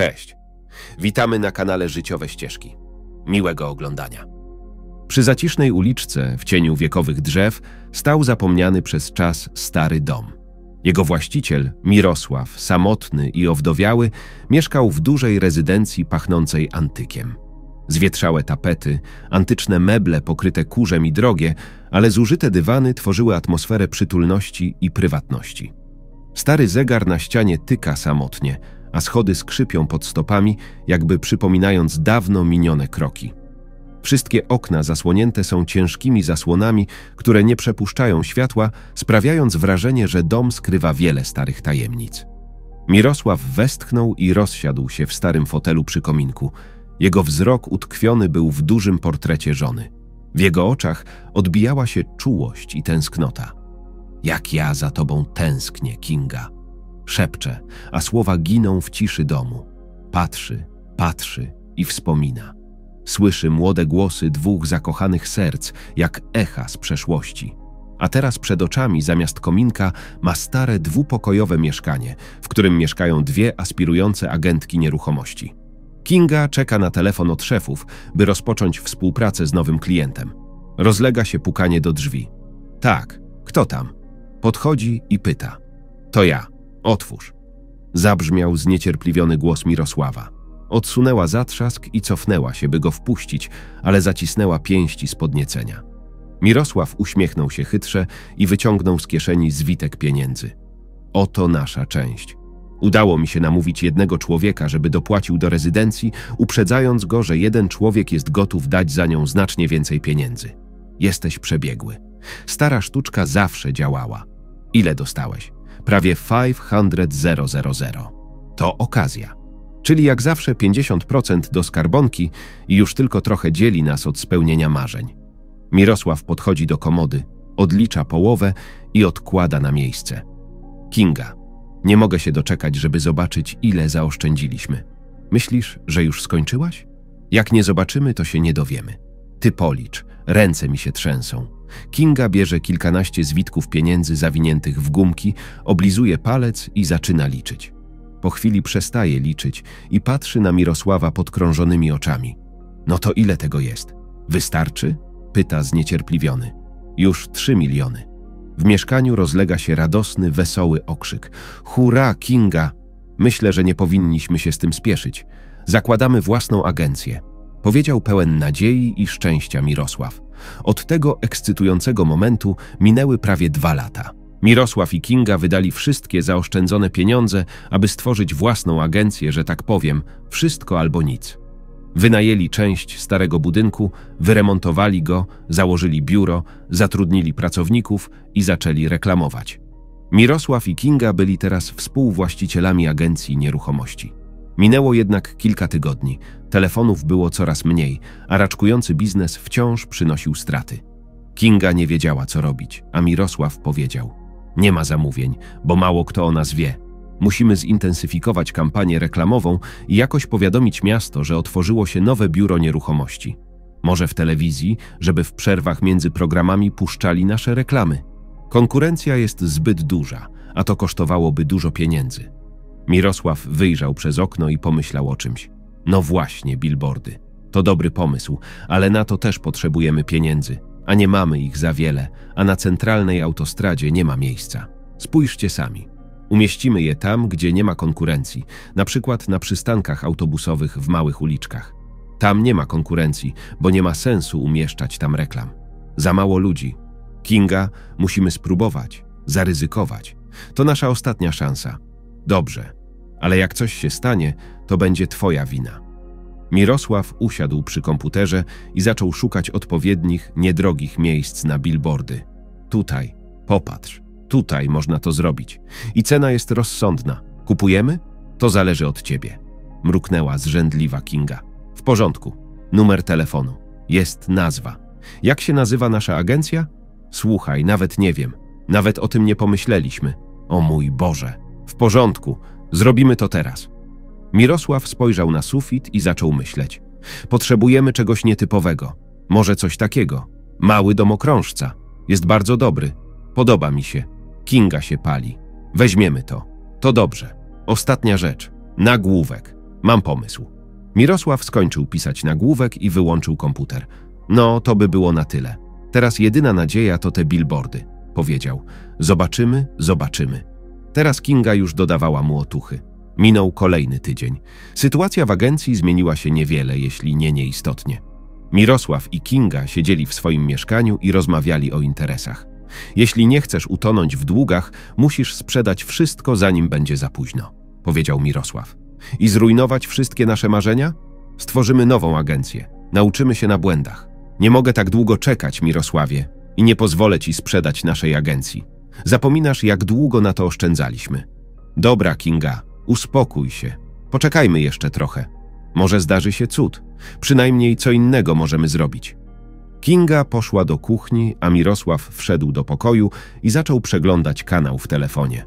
Cześć. Witamy na kanale Życiowe Ścieżki. Miłego oglądania. Przy zacisznej uliczce, w cieniu wiekowych drzew, stał zapomniany przez czas stary dom. Jego właściciel, Mirosław, samotny i owdowiały, mieszkał w dużej rezydencji pachnącej antykiem. Zwietrzałe tapety, antyczne meble pokryte kurzem i drogie, ale zużyte dywany tworzyły atmosferę przytulności i prywatności. Stary zegar na ścianie tyka samotnie, a schody skrzypią pod stopami, jakby przypominając dawno minione kroki. Wszystkie okna zasłonięte są ciężkimi zasłonami, które nie przepuszczają światła, sprawiając wrażenie, że dom skrywa wiele starych tajemnic. Mirosław westchnął i rozsiadł się w starym fotelu przy kominku. Jego wzrok utkwiony był w dużym portrecie żony. W jego oczach odbijała się czułość i tęsknota. Jak ja za tobą tęsknię, Kinga. Szepcze, a słowa giną w ciszy domu. Patrzy, patrzy i wspomina. Słyszy młode głosy dwóch zakochanych serc, jak echa z przeszłości. A teraz przed oczami zamiast kominka ma stare dwupokojowe mieszkanie, w którym mieszkają dwie aspirujące agentki nieruchomości. Kinga czeka na telefon od szefów, by rozpocząć współpracę z nowym klientem. Rozlega się pukanie do drzwi. Tak, kto tam? Podchodzi i pyta. To ja. Otwórz. Zabrzmiał zniecierpliwiony głos Mirosława. Odsunęła zatrzask i cofnęła się, by go wpuścić, ale zacisnęła pięści z podniecenia. Mirosław uśmiechnął się chytrze i wyciągnął z kieszeni zwitek pieniędzy. Oto nasza część. Udało mi się namówić jednego człowieka, żeby dopłacił do rezydencji, uprzedzając go, że jeden człowiek jest gotów dać za nią znacznie więcej pieniędzy. Jesteś przebiegły. Stara sztuczka zawsze działała. Ile dostałeś? Prawie 500 000. To okazja. Czyli jak zawsze 50% do skarbonki i już tylko trochę dzieli nas od spełnienia marzeń. Mirosław podchodzi do komody, odlicza połowę i odkłada na miejsce. Kinga. Nie mogę się doczekać, żeby zobaczyć, ile zaoszczędziliśmy. Myślisz, że już skończyłaś? Jak nie zobaczymy, to się nie dowiemy. Ty policz, ręce mi się trzęsą. Kinga bierze kilkanaście zwitków pieniędzy zawiniętych w gumki, oblizuje palec i zaczyna liczyć. Po chwili przestaje liczyć i patrzy na Mirosława podkrążonymi oczami. No to ile tego jest? Wystarczy? Pyta zniecierpliwiony. Już trzy miliony. W mieszkaniu rozlega się radosny, wesoły okrzyk. Hurra, Kinga! Myślę, że nie powinniśmy się z tym spieszyć. Zakładamy własną agencję. Powiedział pełen nadziei i szczęścia Mirosław. Od tego ekscytującego momentu minęły prawie dwa lata. Mirosław i Kinga wydali wszystkie zaoszczędzone pieniądze, aby stworzyć własną agencję, że tak powiem, wszystko albo nic. Wynajęli część starego budynku, wyremontowali go, założyli biuro, zatrudnili pracowników i zaczęli reklamować. Mirosław i Kinga byli teraz współwłaścicielami agencji nieruchomości. Minęło jednak kilka tygodni, telefonów było coraz mniej, a raczkujący biznes wciąż przynosił straty. Kinga nie wiedziała, co robić, a Mirosław powiedział: Nie ma zamówień, bo mało kto o nas wie. Musimy zintensyfikować kampanię reklamową i jakoś powiadomić miasto, że otworzyło się nowe biuro nieruchomości. Może w telewizji, żeby w przerwach między programami puszczali nasze reklamy. Konkurencja jest zbyt duża, a to kosztowałoby dużo pieniędzy. Mirosław wyjrzał przez okno i pomyślał o czymś. No właśnie, billboardy. To dobry pomysł, ale na to też potrzebujemy pieniędzy, a nie mamy ich za wiele, a na centralnej autostradzie nie ma miejsca. Spójrzcie sami. Umieścimy je tam, gdzie nie ma konkurencji, na przykład na przystankach autobusowych w małych uliczkach. Tam nie ma konkurencji, bo nie ma sensu umieszczać tam reklam. Za mało ludzi. Kinga, musimy spróbować, zaryzykować. To nasza ostatnia szansa. Dobrze, ale jak coś się stanie, to będzie twoja wina. Mirosław usiadł przy komputerze i zaczął szukać odpowiednich, niedrogich miejsc na billboardy. Tutaj, popatrz, tutaj można to zrobić. I cena jest rozsądna. Kupujemy? To zależy od ciebie. Mruknęła zrzędliwa Kinga. W porządku. Numer telefonu. Jest nazwa. Jak się nazywa nasza agencja? Słuchaj, nawet nie wiem. Nawet o tym nie pomyśleliśmy. O mój Boże. W porządku. Zrobimy to teraz. Mirosław spojrzał na sufit i zaczął myśleć. Potrzebujemy czegoś nietypowego. Może coś takiego. Mały domokrążca. Jest bardzo dobry. Podoba mi się. Kinga się pali. Weźmiemy to. To dobrze. Ostatnia rzecz. Nagłówek. Mam pomysł. Mirosław skończył pisać nagłówek i wyłączył komputer. No, to by było na tyle. Teraz jedyna nadzieja to te billboardy, powiedział. Zobaczymy, zobaczymy. Teraz Kinga już dodawała mu otuchy. Minął kolejny tydzień. Sytuacja w agencji zmieniła się niewiele, jeśli nie nieistotnie. Mirosław i Kinga siedzieli w swoim mieszkaniu i rozmawiali o interesach. Jeśli nie chcesz utonąć w długach, musisz sprzedać wszystko, zanim będzie za późno, powiedział Mirosław. I zrujnować wszystkie nasze marzenia? Stworzymy nową agencję. Nauczymy się na błędach. Nie mogę tak długo czekać, Mirosławie, i nie pozwolę ci sprzedać naszej agencji. Zapominasz, jak długo na to oszczędzaliśmy. Dobra, Kinga, uspokój się. Poczekajmy jeszcze trochę. Może zdarzy się cud. Przynajmniej co innego możemy zrobić. Kinga poszła do kuchni, a Mirosław wszedł do pokoju i zaczął przeglądać kanał w telefonie.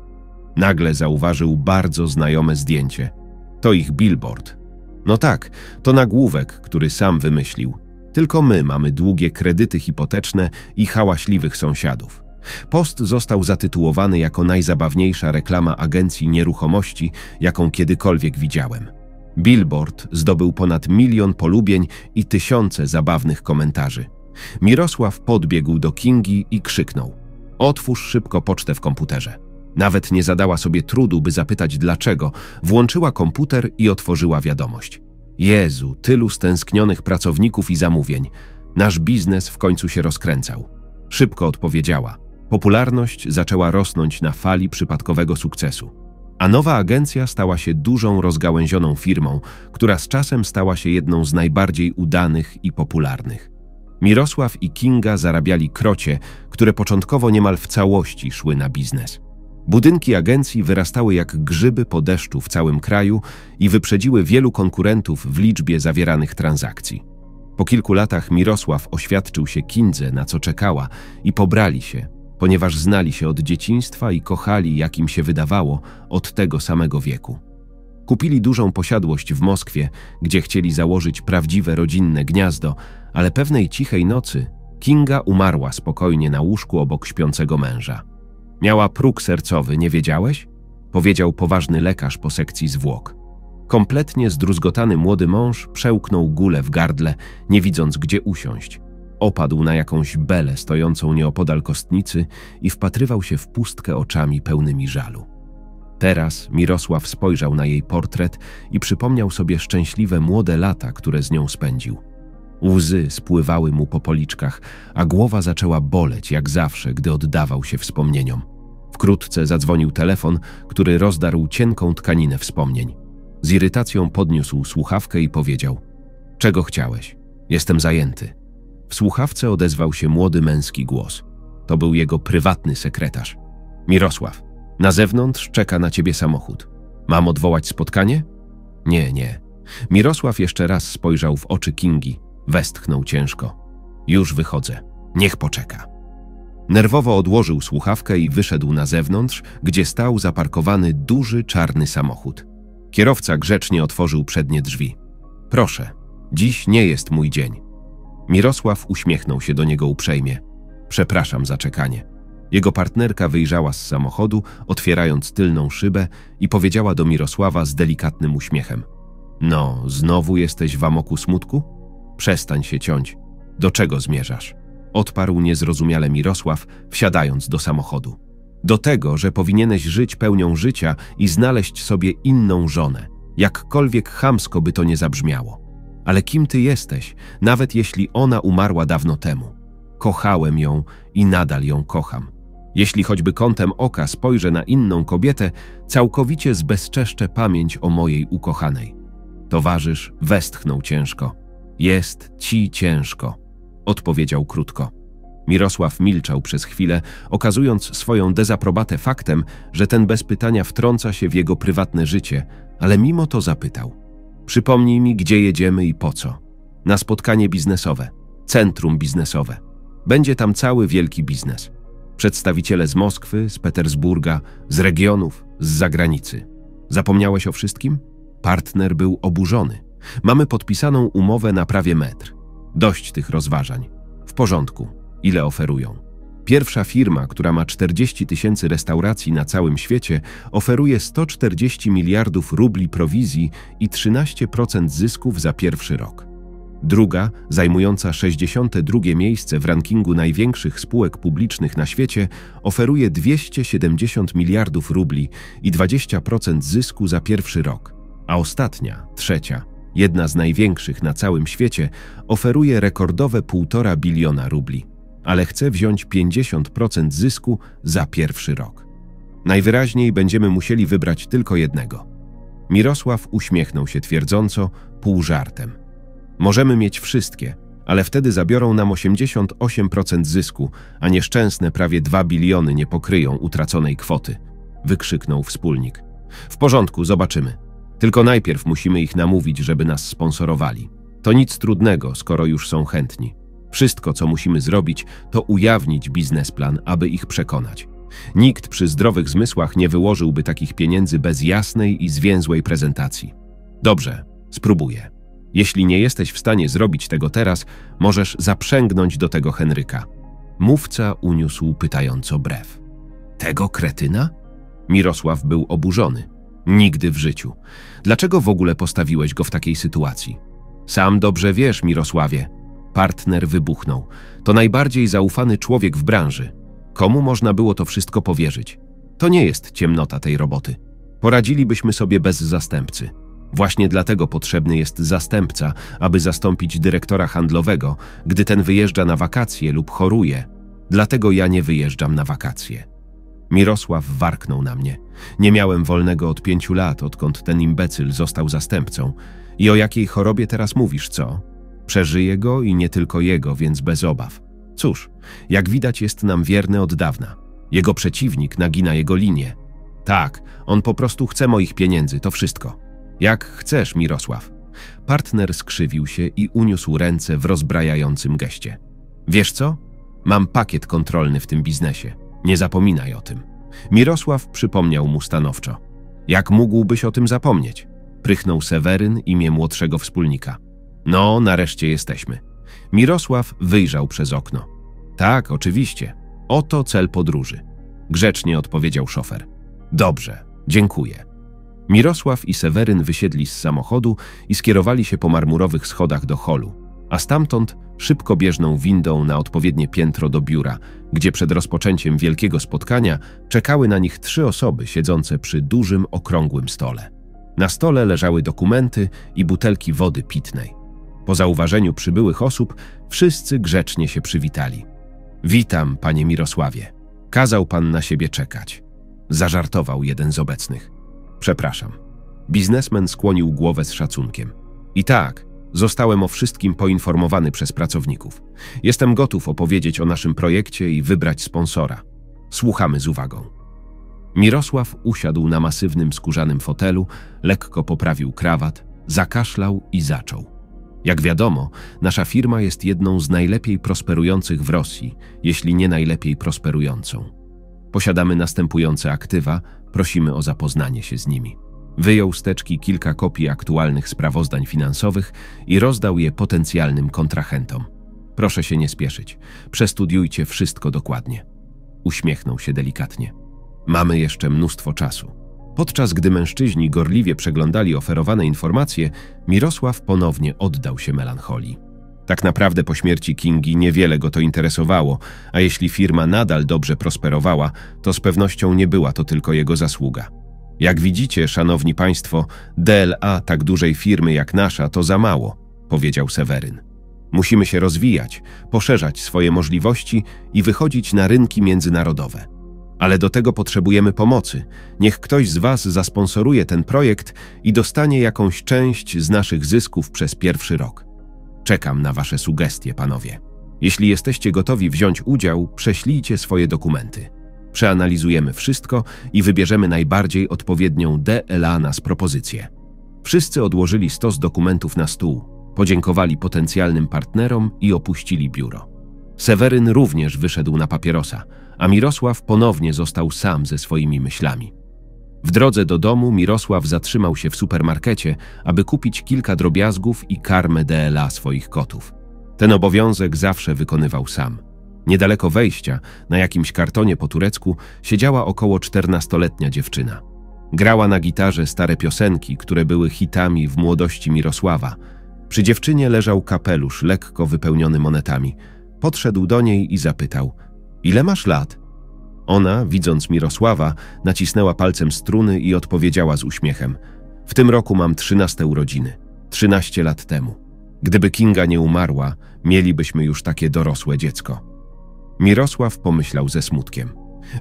Nagle zauważył bardzo znajome zdjęcie. To ich billboard. No tak, to nagłówek, który sam wymyślił. Tylko my mamy długie kredyty hipoteczne i hałaśliwych sąsiadów. Post został zatytułowany jako najzabawniejsza reklama agencji nieruchomości, jaką kiedykolwiek widziałem. Billboard zdobył ponad milion polubień i tysiące zabawnych komentarzy. Mirosław podbiegł do Kingi i krzyknął: Otwórz szybko pocztę w komputerze. Nawet nie zadała sobie trudu, by zapytać dlaczego, włączyła komputer i otworzyła wiadomość. Jezu, tylu stęsknionych pracowników i zamówień. Nasz biznes w końcu się rozkręcał. Szybko odpowiedziała. Popularność zaczęła rosnąć na fali przypadkowego sukcesu. A nowa agencja stała się dużą, rozgałęzioną firmą, która z czasem stała się jedną z najbardziej udanych i popularnych. Mirosław i Kinga zarabiali krocie, które początkowo niemal w całości szły na biznes. Budynki agencji wyrastały jak grzyby po deszczu w całym kraju i wyprzedziły wielu konkurentów w liczbie zawieranych transakcji. Po kilku latach Mirosław oświadczył się Kindze, na co czekała, i pobrali się, ponieważ znali się od dzieciństwa i kochali, jak im się wydawało, od tego samego wieku. Kupili dużą posiadłość w Moskwie, gdzie chcieli założyć prawdziwe rodzinne gniazdo, ale pewnej cichej nocy Kinga umarła spokojnie na łóżku obok śpiącego męża. Miała próg sercowy, nie wiedziałeś? Powiedział poważny lekarz po sekcji zwłok. Kompletnie zdruzgotany młody mąż przełknął gulę w gardle, nie widząc gdzie usiąść. Opadł na jakąś belę stojącą nieopodal kostnicy i wpatrywał się w pustkę oczami pełnymi żalu. Teraz Mirosław spojrzał na jej portret i przypomniał sobie szczęśliwe młode lata, które z nią spędził. Łzy spływały mu po policzkach, a głowa zaczęła boleć jak zawsze, gdy oddawał się wspomnieniom. Wkrótce zadzwonił telefon, który rozdarł cienką tkaninę wspomnień. Z irytacją podniósł słuchawkę i powiedział: Czego chciałeś? Jestem zajęty. W słuchawce odezwał się młody męski głos. To był jego prywatny sekretarz. Mirosław, na zewnątrz czeka na ciebie samochód. Mam odwołać spotkanie? Nie, nie. Mirosław jeszcze raz spojrzał w oczy Kingi. Westchnął ciężko. Już wychodzę. Niech poczeka. Nerwowo odłożył słuchawkę i wyszedł na zewnątrz, gdzie stał zaparkowany duży czarny samochód. Kierowca grzecznie otworzył przednie drzwi. Proszę, dziś nie jest mój dzień. Mirosław uśmiechnął się do niego uprzejmie. Przepraszam za czekanie. Jego partnerka wyjrzała z samochodu, otwierając tylną szybę i powiedziała do Mirosława z delikatnym uśmiechem. No, znowu jesteś w amoku smutku? Przestań się ciąć. Do czego zmierzasz? Odparł niezrozumiale Mirosław, wsiadając do samochodu. Do tego, że powinieneś żyć pełnią życia i znaleźć sobie inną żonę, jakkolwiek chamsko by to nie zabrzmiało. Ale kim ty jesteś, nawet jeśli ona umarła dawno temu? Kochałem ją i nadal ją kocham. Jeśli choćby kątem oka spojrzę na inną kobietę, całkowicie zbezczeszczę pamięć o mojej ukochanej. Towarzysz westchnął ciężko. Jest ci ciężko, odpowiedział krótko. Mirosław milczał przez chwilę, okazując swoją dezaprobatę faktem, że ten bez pytania wtrąca się w jego prywatne życie, ale mimo to zapytał. Przypomnij mi, gdzie jedziemy i po co. Na spotkanie biznesowe, centrum biznesowe. Będzie tam cały wielki biznes. Przedstawiciele z Moskwy, z Petersburga, z regionów, z zagranicy. Zapomniałeś o wszystkim? Partner był oburzony. Mamy podpisaną umowę na prawie metr. Dość tych rozważań. W porządku. Ile oferują? Pierwsza firma, która ma 40 tysięcy restauracji na całym świecie, oferuje 140 miliardów rubli prowizji i 13% zysków za pierwszy rok. Druga, zajmująca 62 miejsce w rankingu największych spółek publicznych na świecie, oferuje 270 miliardów rubli i 20% zysku za pierwszy rok. A ostatnia, trzecia, jedna z największych na całym świecie, oferuje rekordowe 1,5 biliona rubli, ale chce wziąć 50% zysku za pierwszy rok. Najwyraźniej będziemy musieli wybrać tylko jednego. Mirosław uśmiechnął się twierdząco, pół żartem – Możemy mieć wszystkie, ale wtedy zabiorą nam 88% zysku, a nieszczęsne prawie 2 biliony nie pokryją utraconej kwoty, wykrzyknął wspólnik. W porządku, zobaczymy. Tylko najpierw musimy ich namówić, żeby nas sponsorowali. To nic trudnego, skoro już są chętni. Wszystko, co musimy zrobić, to ujawnić biznesplan, aby ich przekonać. Nikt przy zdrowych zmysłach nie wyłożyłby takich pieniędzy bez jasnej i zwięzłej prezentacji. Dobrze, spróbuję. Jeśli nie jesteś w stanie zrobić tego teraz, możesz zaprzęgnąć do tego Henryka. Mówca uniósł pytająco brew. Tego kretyna? Mirosław był oburzony. Nigdy w życiu. Dlaczego w ogóle postawiłeś go w takiej sytuacji? Sam dobrze wiesz, Mirosławie. Partner wybuchnął. To najbardziej zaufany człowiek w branży. Komu można było to wszystko powierzyć? To nie jest ciemnota tej roboty. Poradzilibyśmy sobie bez zastępcy. Właśnie dlatego potrzebny jest zastępca, aby zastąpić dyrektora handlowego, gdy ten wyjeżdża na wakacje lub choruje. Dlatego ja nie wyjeżdżam na wakacje. Mirosław warknął na mnie. Nie miałem wolnego od pięciu lat, odkąd ten imbecyl został zastępcą. I o jakiej chorobie teraz mówisz, co? Przeżyje go i nie tylko jego, więc bez obaw. Cóż, jak widać jest nam wierny od dawna. Jego przeciwnik nagina jego linię. Tak, on po prostu chce moich pieniędzy, to wszystko. Jak chcesz, Mirosław. Partner skrzywił się i uniósł ręce w rozbrajającym geście. Wiesz co? Mam pakiet kontrolny w tym biznesie. Nie zapominaj o tym. Mirosław przypomniał mu stanowczo. Jak mógłbyś o tym zapomnieć? Prychnął Seweryn imię młodszego wspólnika. No, nareszcie jesteśmy. Mirosław wyjrzał przez okno. Tak, oczywiście. Oto cel podróży. Grzecznie odpowiedział szofer. Dobrze, dziękuję. Mirosław i Seweryn wysiedli z samochodu i skierowali się po marmurowych schodach do holu, a stamtąd szybko bieżną windą na odpowiednie piętro do biura, gdzie przed rozpoczęciem wielkiego spotkania czekały na nich trzy osoby siedzące przy dużym, okrągłym stole. Na stole leżały dokumenty i butelki wody pitnej. Po zauważeniu przybyłych osób wszyscy grzecznie się przywitali. Witam, panie Mirosławie. Kazał pan na siebie czekać. Zażartował jeden z obecnych. Przepraszam. Biznesmen skłonił głowę z szacunkiem. I tak, zostałem o wszystkim poinformowany przez pracowników. Jestem gotów opowiedzieć o naszym projekcie i wybrać sponsora. Słuchamy z uwagą. Mirosław usiadł na masywnym skórzanym fotelu, lekko poprawił krawat, zakaszlał i zaczął. Jak wiadomo, nasza firma jest jedną z najlepiej prosperujących w Rosji, jeśli nie najlepiej prosperującą. Posiadamy następujące aktywa, Prosimy o zapoznanie się z nimi. Wyjął z teczki kilka kopii aktualnych sprawozdań finansowych i rozdał je potencjalnym kontrahentom. Proszę się nie spieszyć. Przestudiujcie wszystko dokładnie. Uśmiechnął się delikatnie. Mamy jeszcze mnóstwo czasu. Podczas gdy mężczyźni gorliwie przeglądali oferowane informacje, Mirosław ponownie oddał się melancholii. Tak naprawdę po śmierci Kingi niewiele go to interesowało, a jeśli firma nadal dobrze prosperowała, to z pewnością nie była to tylko jego zasługa. Jak widzicie, szanowni państwo, DLA tak dużej firmy jak nasza to za mało, powiedział Seweryn. Musimy się rozwijać, poszerzać swoje możliwości i wychodzić na rynki międzynarodowe. Ale do tego potrzebujemy pomocy. Niech ktoś z Was zasponsoruje ten projekt i dostanie jakąś część z naszych zysków przez pierwszy rok. Czekam na Wasze sugestie, panowie. Jeśli jesteście gotowi wziąć udział, prześlijcie swoje dokumenty. Przeanalizujemy wszystko i wybierzemy najbardziej odpowiednią DLA nas propozycję. Wszyscy odłożyli stos dokumentów na stół, podziękowali potencjalnym partnerom i opuścili biuro. Seweryn również wyszedł na papierosa, a Mirosław ponownie został sam ze swoimi myślami. W drodze do domu Mirosław zatrzymał się w supermarkecie, aby kupić kilka drobiazgów i karmę DLA swoich kotów. Ten obowiązek zawsze wykonywał sam. Niedaleko wejścia, na jakimś kartonie po turecku, siedziała około czternastoletnia dziewczyna. Grała na gitarze stare piosenki, które były hitami w młodości Mirosława. Przy dziewczynie leżał kapelusz, lekko wypełniony monetami. Podszedł do niej i zapytał: Ile masz lat? Ona, widząc Mirosława, nacisnęła palcem struny i odpowiedziała z uśmiechem: W tym roku mam trzynaste urodziny, trzynaście lat temu. Gdyby Kinga nie umarła, mielibyśmy już takie dorosłe dziecko. Mirosław pomyślał ze smutkiem.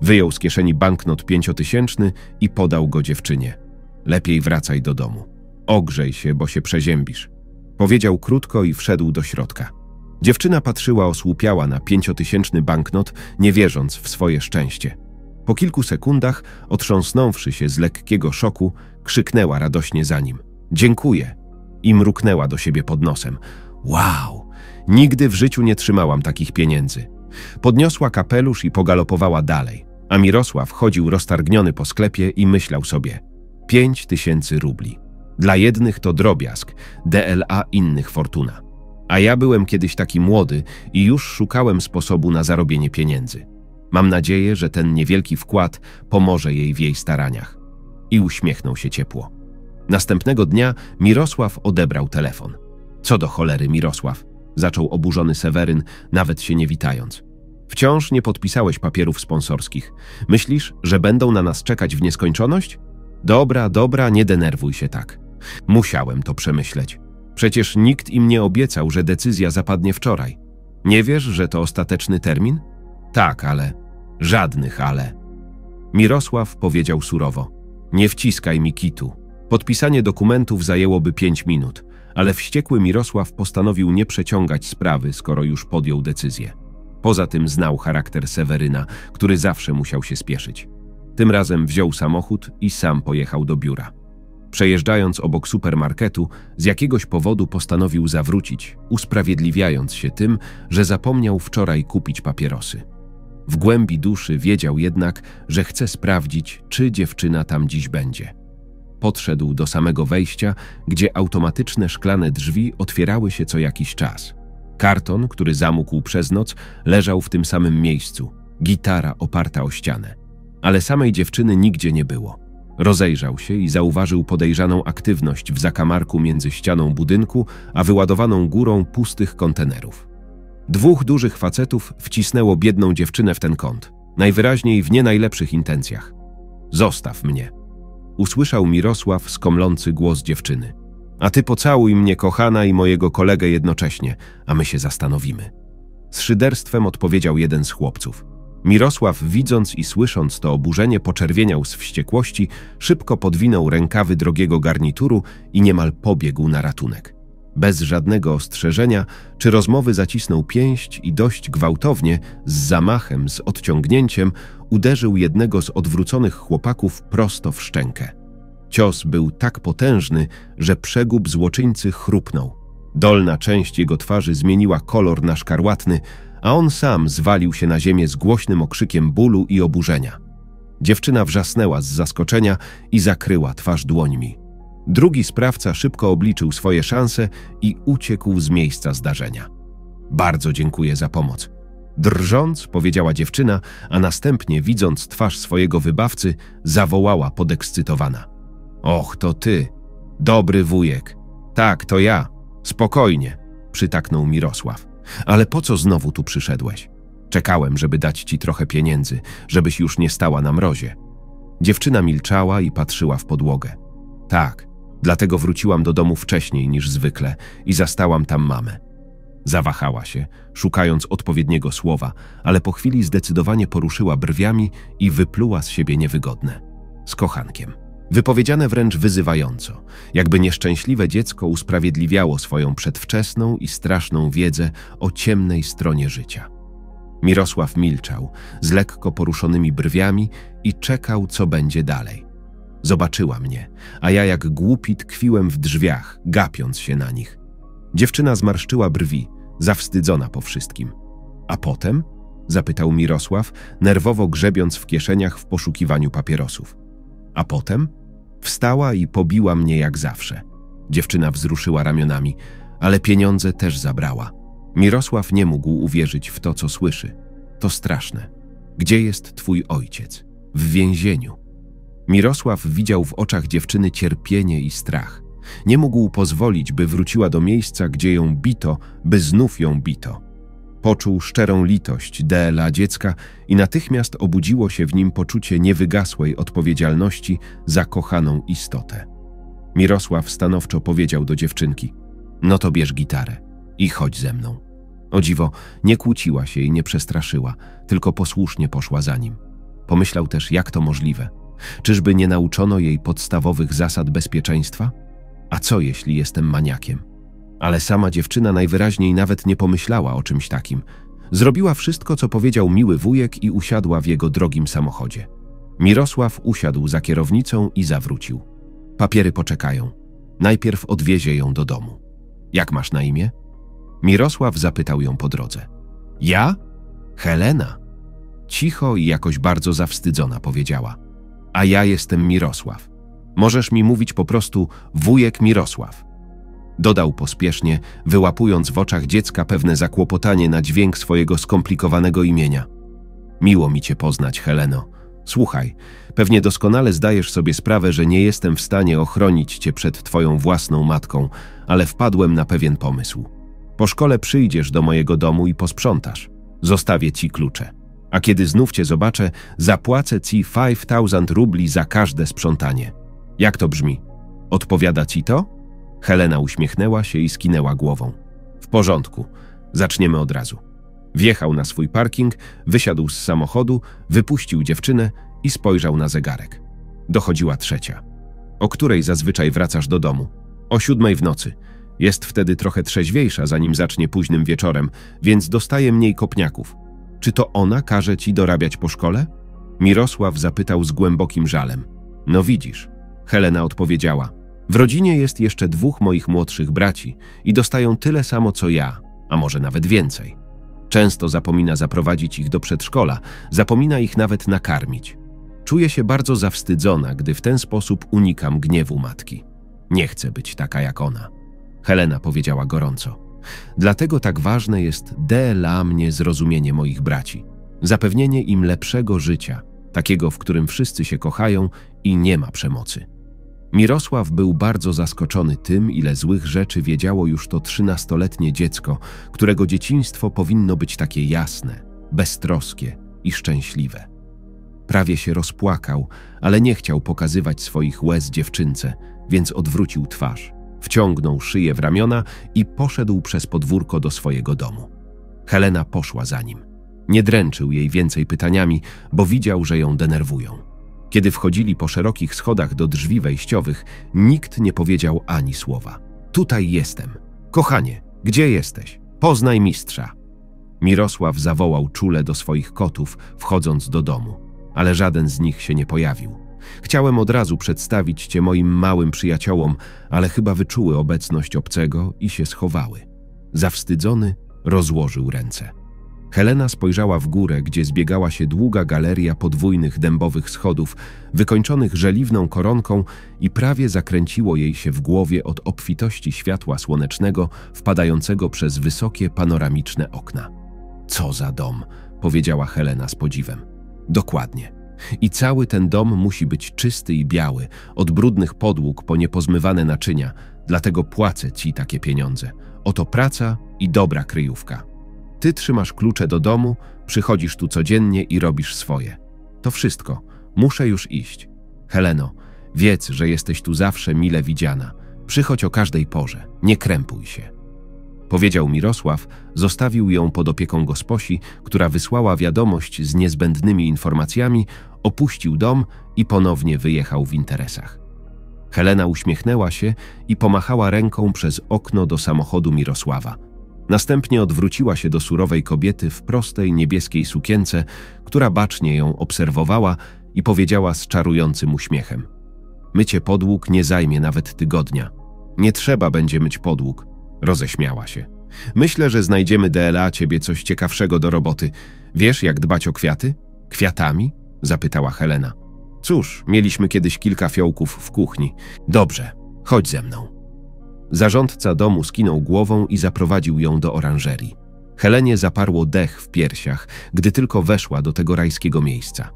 Wyjął z kieszeni banknot pięciotysięczny i podał go dziewczynie. Lepiej wracaj do domu. Ogrzej się, bo się przeziębisz. Powiedział krótko i wszedł do środka. Dziewczyna patrzyła osłupiała na pięciotysięczny banknot, nie wierząc w swoje szczęście. Po kilku sekundach, otrząsnąwszy się z lekkiego szoku, krzyknęła radośnie za nim. Dziękuję. I mruknęła do siebie pod nosem. Wow! Nigdy w życiu nie trzymałam takich pieniędzy. Podniosła kapelusz i pogalopowała dalej, a Mirosław chodził roztargniony po sklepie i myślał sobie pięć tysięcy rubli. Dla jednych to drobiazg, DLA innych fortuna. A ja byłem kiedyś taki młody i już szukałem sposobu na zarobienie pieniędzy. Mam nadzieję, że ten niewielki wkład pomoże jej w jej staraniach. I uśmiechnął się ciepło. Następnego dnia Mirosław odebrał telefon. Co do cholery, Mirosław, zaczął oburzony Seweryn, nawet się nie witając. Wciąż nie podpisałeś papierów sponsorskich. Myślisz, że będą na nas czekać w nieskończoność? Dobra, dobra, nie denerwuj się tak. Musiałem to przemyśleć. Przecież nikt im nie obiecał, że decyzja zapadnie wczoraj. Nie wiesz, że to ostateczny termin? Tak, ale. Żadnych ale. Mirosław powiedział surowo. Nie wciskaj mi kitu. Podpisanie dokumentów zajęłoby pięć minut, ale wściekły Mirosław postanowił nie przeciągać sprawy, skoro już podjął decyzję. Poza tym znał charakter Seweryna, który zawsze musiał się spieszyć. Tym razem wziął samochód i sam pojechał do biura. Przejeżdżając obok supermarketu, z jakiegoś powodu postanowił zawrócić, usprawiedliwiając się tym, że zapomniał wczoraj kupić papierosy. W głębi duszy wiedział jednak, że chce sprawdzić, czy dziewczyna tam dziś będzie. Podszedł do samego wejścia, gdzie automatyczne szklane drzwi otwierały się co jakiś czas. Karton, który zamógł przez noc, leżał w tym samym miejscu. Gitara oparta o ścianę. Ale samej dziewczyny nigdzie nie było. Rozejrzał się i zauważył podejrzaną aktywność w zakamarku między ścianą budynku a wyładowaną górą pustych kontenerów. Dwóch dużych facetów wcisnęło biedną dziewczynę w ten kąt, najwyraźniej w nie najlepszych intencjach. Zostaw mnie. Usłyszał Mirosław skomlący głos dziewczyny. A ty pocałuj mnie, kochana, i mojego kolegę jednocześnie, a my się zastanowimy. Z szyderstwem odpowiedział jeden z chłopców. Mirosław, widząc i słysząc to oburzenie, poczerwieniał z wściekłości, szybko podwinął rękawy drogiego garnituru i niemal pobiegł na ratunek. Bez żadnego ostrzeżenia czy rozmowy zacisnął pięść i dość gwałtownie, z zamachem, z odciągnięciem, uderzył jednego z odwróconych chłopaków prosto w szczękę. Cios był tak potężny, że przegub złoczyńcy chrupnął. Dolna część jego twarzy zmieniła kolor na szkarłatny, a on sam zwalił się na ziemię z głośnym okrzykiem bólu i oburzenia. Dziewczyna wrzasnęła z zaskoczenia i zakryła twarz dłońmi. Drugi sprawca szybko obliczył swoje szanse i uciekł z miejsca zdarzenia. Bardzo dziękuję za pomoc. Drżąc, powiedziała dziewczyna, a następnie, widząc twarz swojego wybawcy, zawołała podekscytowana. Och, to ty, dobry wujek. Tak, to ja. Spokojnie, przytaknął Mirosław. Ale po co znowu tu przyszedłeś? Czekałem, żeby dać ci trochę pieniędzy, żebyś już nie stała na mrozie. Dziewczyna milczała i patrzyła w podłogę. Tak, dlatego wróciłam do domu wcześniej niż zwykle i zastałam tam mamę. Zawahała się, szukając odpowiedniego słowa, ale po chwili zdecydowanie poruszyła brwiami i wypluła z siebie niewygodne. Z kochankiem. Wypowiedziane wręcz wyzywająco, jakby nieszczęśliwe dziecko usprawiedliwiało swoją przedwczesną i straszną wiedzę o ciemnej stronie życia. Mirosław milczał, z lekko poruszonymi brwiami i czekał, co będzie dalej. Zobaczyła mnie, a ja jak głupi tkwiłem w drzwiach, gapiąc się na nich. Dziewczyna zmarszczyła brwi, zawstydzona po wszystkim. A potem? zapytał Mirosław, nerwowo grzebiąc w kieszeniach w poszukiwaniu papierosów. A potem? Wstała i pobiła mnie jak zawsze. Dziewczyna wzruszyła ramionami, ale pieniądze też zabrała. Mirosław nie mógł uwierzyć w to, co słyszy. To straszne. Gdzie jest twój ojciec? W więzieniu. Mirosław widział w oczach dziewczyny cierpienie i strach. Nie mógł pozwolić, by wróciła do miejsca, gdzie ją bito, by znów ją bito. Poczuł szczerą litość dla dziecka i natychmiast obudziło się w nim poczucie niewygasłej odpowiedzialności za kochaną istotę. Mirosław stanowczo powiedział do dziewczynki: No to bierz gitarę i chodź ze mną. O dziwo, nie kłóciła się i nie przestraszyła, tylko posłusznie poszła za nim. Pomyślał też, jak to możliwe. Czyżby nie nauczono jej podstawowych zasad bezpieczeństwa? A co jeśli jestem maniakiem? Ale sama dziewczyna najwyraźniej nawet nie pomyślała o czymś takim. Zrobiła wszystko, co powiedział miły wujek i usiadła w jego drogim samochodzie. Mirosław usiadł za kierownicą i zawrócił. Papiery poczekają. Najpierw odwiezie ją do domu. Jak masz na imię? Mirosław zapytał ją po drodze. Ja? Helena. Cicho i jakoś bardzo zawstydzona powiedziała. A ja jestem Mirosław. Możesz mi mówić po prostu wujek Mirosław. Dodał pospiesznie, wyłapując w oczach dziecka pewne zakłopotanie na dźwięk swojego skomplikowanego imienia. Miło mi cię poznać, Heleno. Słuchaj, pewnie doskonale zdajesz sobie sprawę, że nie jestem w stanie ochronić cię przed twoją własną matką, ale wpadłem na pewien pomysł. Po szkole przyjdziesz do mojego domu i posprzątasz. Zostawię ci klucze. A kiedy znów cię zobaczę, zapłacę ci 5000 rubli za każde sprzątanie. Jak to brzmi? Odpowiada ci to? Helena uśmiechnęła się i skinęła głową. W porządku, zaczniemy od razu. Wjechał na swój parking, wysiadł z samochodu, wypuścił dziewczynę i spojrzał na zegarek. Dochodziła trzecia. O której zazwyczaj wracasz do domu? O siódmej w nocy. Jest wtedy trochę trzeźwiejsza, zanim zacznie późnym wieczorem, więc dostaje mniej kopniaków. Czy to ona każe ci dorabiać po szkole? Mirosław zapytał z głębokim żalem. No widzisz. Helena odpowiedziała. W rodzinie jest jeszcze dwóch moich młodszych braci i dostają tyle samo co ja, a może nawet więcej. Często zapomina zaprowadzić ich do przedszkola, zapomina ich nawet nakarmić. Czuję się bardzo zawstydzona, gdy w ten sposób unikam gniewu matki. Nie chcę być taka jak ona. Helena powiedziała gorąco. Dlatego tak ważne jest dla mnie zrozumienie moich braci, zapewnienie im lepszego życia, takiego, w którym wszyscy się kochają i nie ma przemocy. Mirosław był bardzo zaskoczony tym, ile złych rzeczy wiedziało już to trzynastoletnie dziecko, którego dzieciństwo powinno być takie jasne, beztroskie i szczęśliwe. Prawie się rozpłakał, ale nie chciał pokazywać swoich łez dziewczynce, więc odwrócił twarz, wciągnął szyję w ramiona i poszedł przez podwórko do swojego domu. Helena poszła za nim. Nie dręczył jej więcej pytaniami, bo widział, że ją denerwują. Kiedy wchodzili po szerokich schodach do drzwi wejściowych, nikt nie powiedział ani słowa. Tutaj jestem. Kochanie, gdzie jesteś? Poznaj mistrza. Mirosław zawołał czule do swoich kotów, wchodząc do domu, ale żaden z nich się nie pojawił. Chciałem od razu przedstawić cię moim małym przyjaciołom, ale chyba wyczuły obecność obcego i się schowały. Zawstydzony rozłożył ręce. Helena spojrzała w górę, gdzie zbiegała się długa galeria podwójnych dębowych schodów, wykończonych żeliwną koronką i prawie zakręciło jej się w głowie od obfitości światła słonecznego wpadającego przez wysokie panoramiczne okna. Co za dom, powiedziała Helena z podziwem. Dokładnie. I cały ten dom musi być czysty i biały, od brudnych podłóg po niepozmywane naczynia, dlatego płacę ci takie pieniądze. Oto praca i dobra kryjówka. Ty trzymasz klucze do domu, przychodzisz tu codziennie i robisz swoje. To wszystko. Muszę już iść. Heleno, wiedz, że jesteś tu zawsze mile widziana. Przychodź o każdej porze. Nie krępuj się. Powiedział Mirosław, zostawił ją pod opieką gosposi, która wysłała wiadomość z niezbędnymi informacjami, opuścił dom i ponownie wyjechał w interesach. Helena uśmiechnęła się i pomachała ręką przez okno do samochodu Mirosława – Następnie odwróciła się do surowej kobiety w prostej niebieskiej sukience, która bacznie ją obserwowała i powiedziała z czarującym uśmiechem. Mycie podłóg nie zajmie nawet tygodnia. Nie trzeba będzie myć podłóg. Roześmiała się. Myślę, że znajdziemy DLA ciebie coś ciekawszego do roboty. Wiesz, jak dbać o kwiaty? Kwiatami? Zapytała Helena. Cóż, mieliśmy kiedyś kilka fiołków w kuchni. Dobrze, chodź ze mną. Zarządca domu skinął głową i zaprowadził ją do oranżerii. Helenie zaparło dech w piersiach, gdy tylko weszła do tego rajskiego miejsca.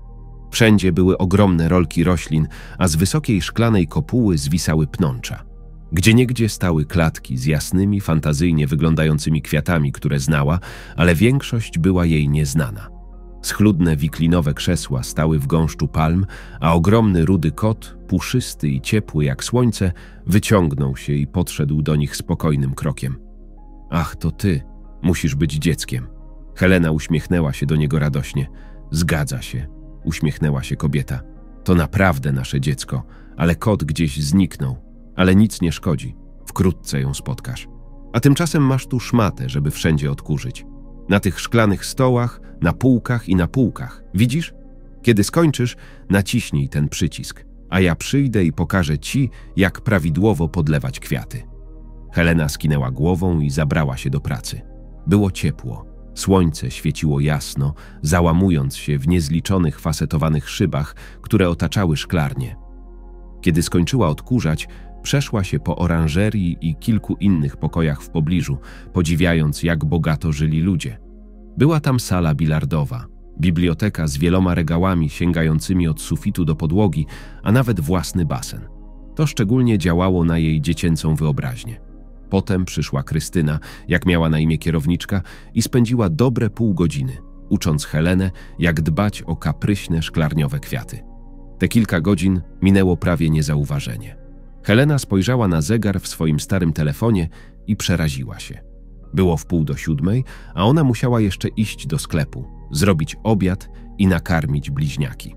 Wszędzie były ogromne rolki roślin, a z wysokiej szklanej kopuły zwisały pnącza. Gdzieniegdzie stały klatki z jasnymi, fantazyjnie wyglądającymi kwiatami, które znała, ale większość była jej nieznana. Schludne wiklinowe krzesła stały w gąszczu palm, a ogromny rudy kot, puszysty i ciepły jak słońce, wyciągnął się i podszedł do nich spokojnym krokiem. Ach, to ty, musisz być dzieckiem. Helena uśmiechnęła się do niego radośnie. Zgadza się, uśmiechnęła się kobieta. To naprawdę nasze dziecko, ale kot gdzieś zniknął. Ale nic nie szkodzi, wkrótce ją spotkasz. A tymczasem masz tu szmatę, żeby wszędzie odkurzyć. Na tych szklanych stołach, na półkach i na półkach. Widzisz? Kiedy skończysz, naciśnij ten przycisk, a ja przyjdę i pokażę ci, jak prawidłowo podlewać kwiaty. Helena skinęła głową i zabrała się do pracy. Było ciepło. Słońce świeciło jasno, załamując się w niezliczonych fasetowanych szybach, które otaczały szklarnię. Kiedy skończyła odkurzać, przeszła się po oranżerii i kilku innych pokojach w pobliżu, podziwiając, jak bogato żyli ludzie. Była tam sala bilardowa, biblioteka z wieloma regałami sięgającymi od sufitu do podłogi, a nawet własny basen. To szczególnie działało na jej dziecięcą wyobraźnię. Potem przyszła Krystyna, jak miała na imię kierowniczka, i spędziła dobre pół godziny, ucząc Helenę, jak dbać o kapryśne szklarniowe kwiaty. Te kilka godzin minęło prawie niezauważenie. Helena spojrzała na zegar w swoim starym telefonie i przeraziła się. Było w pół do siódmej, a ona musiała jeszcze iść do sklepu, zrobić obiad i nakarmić bliźniaki.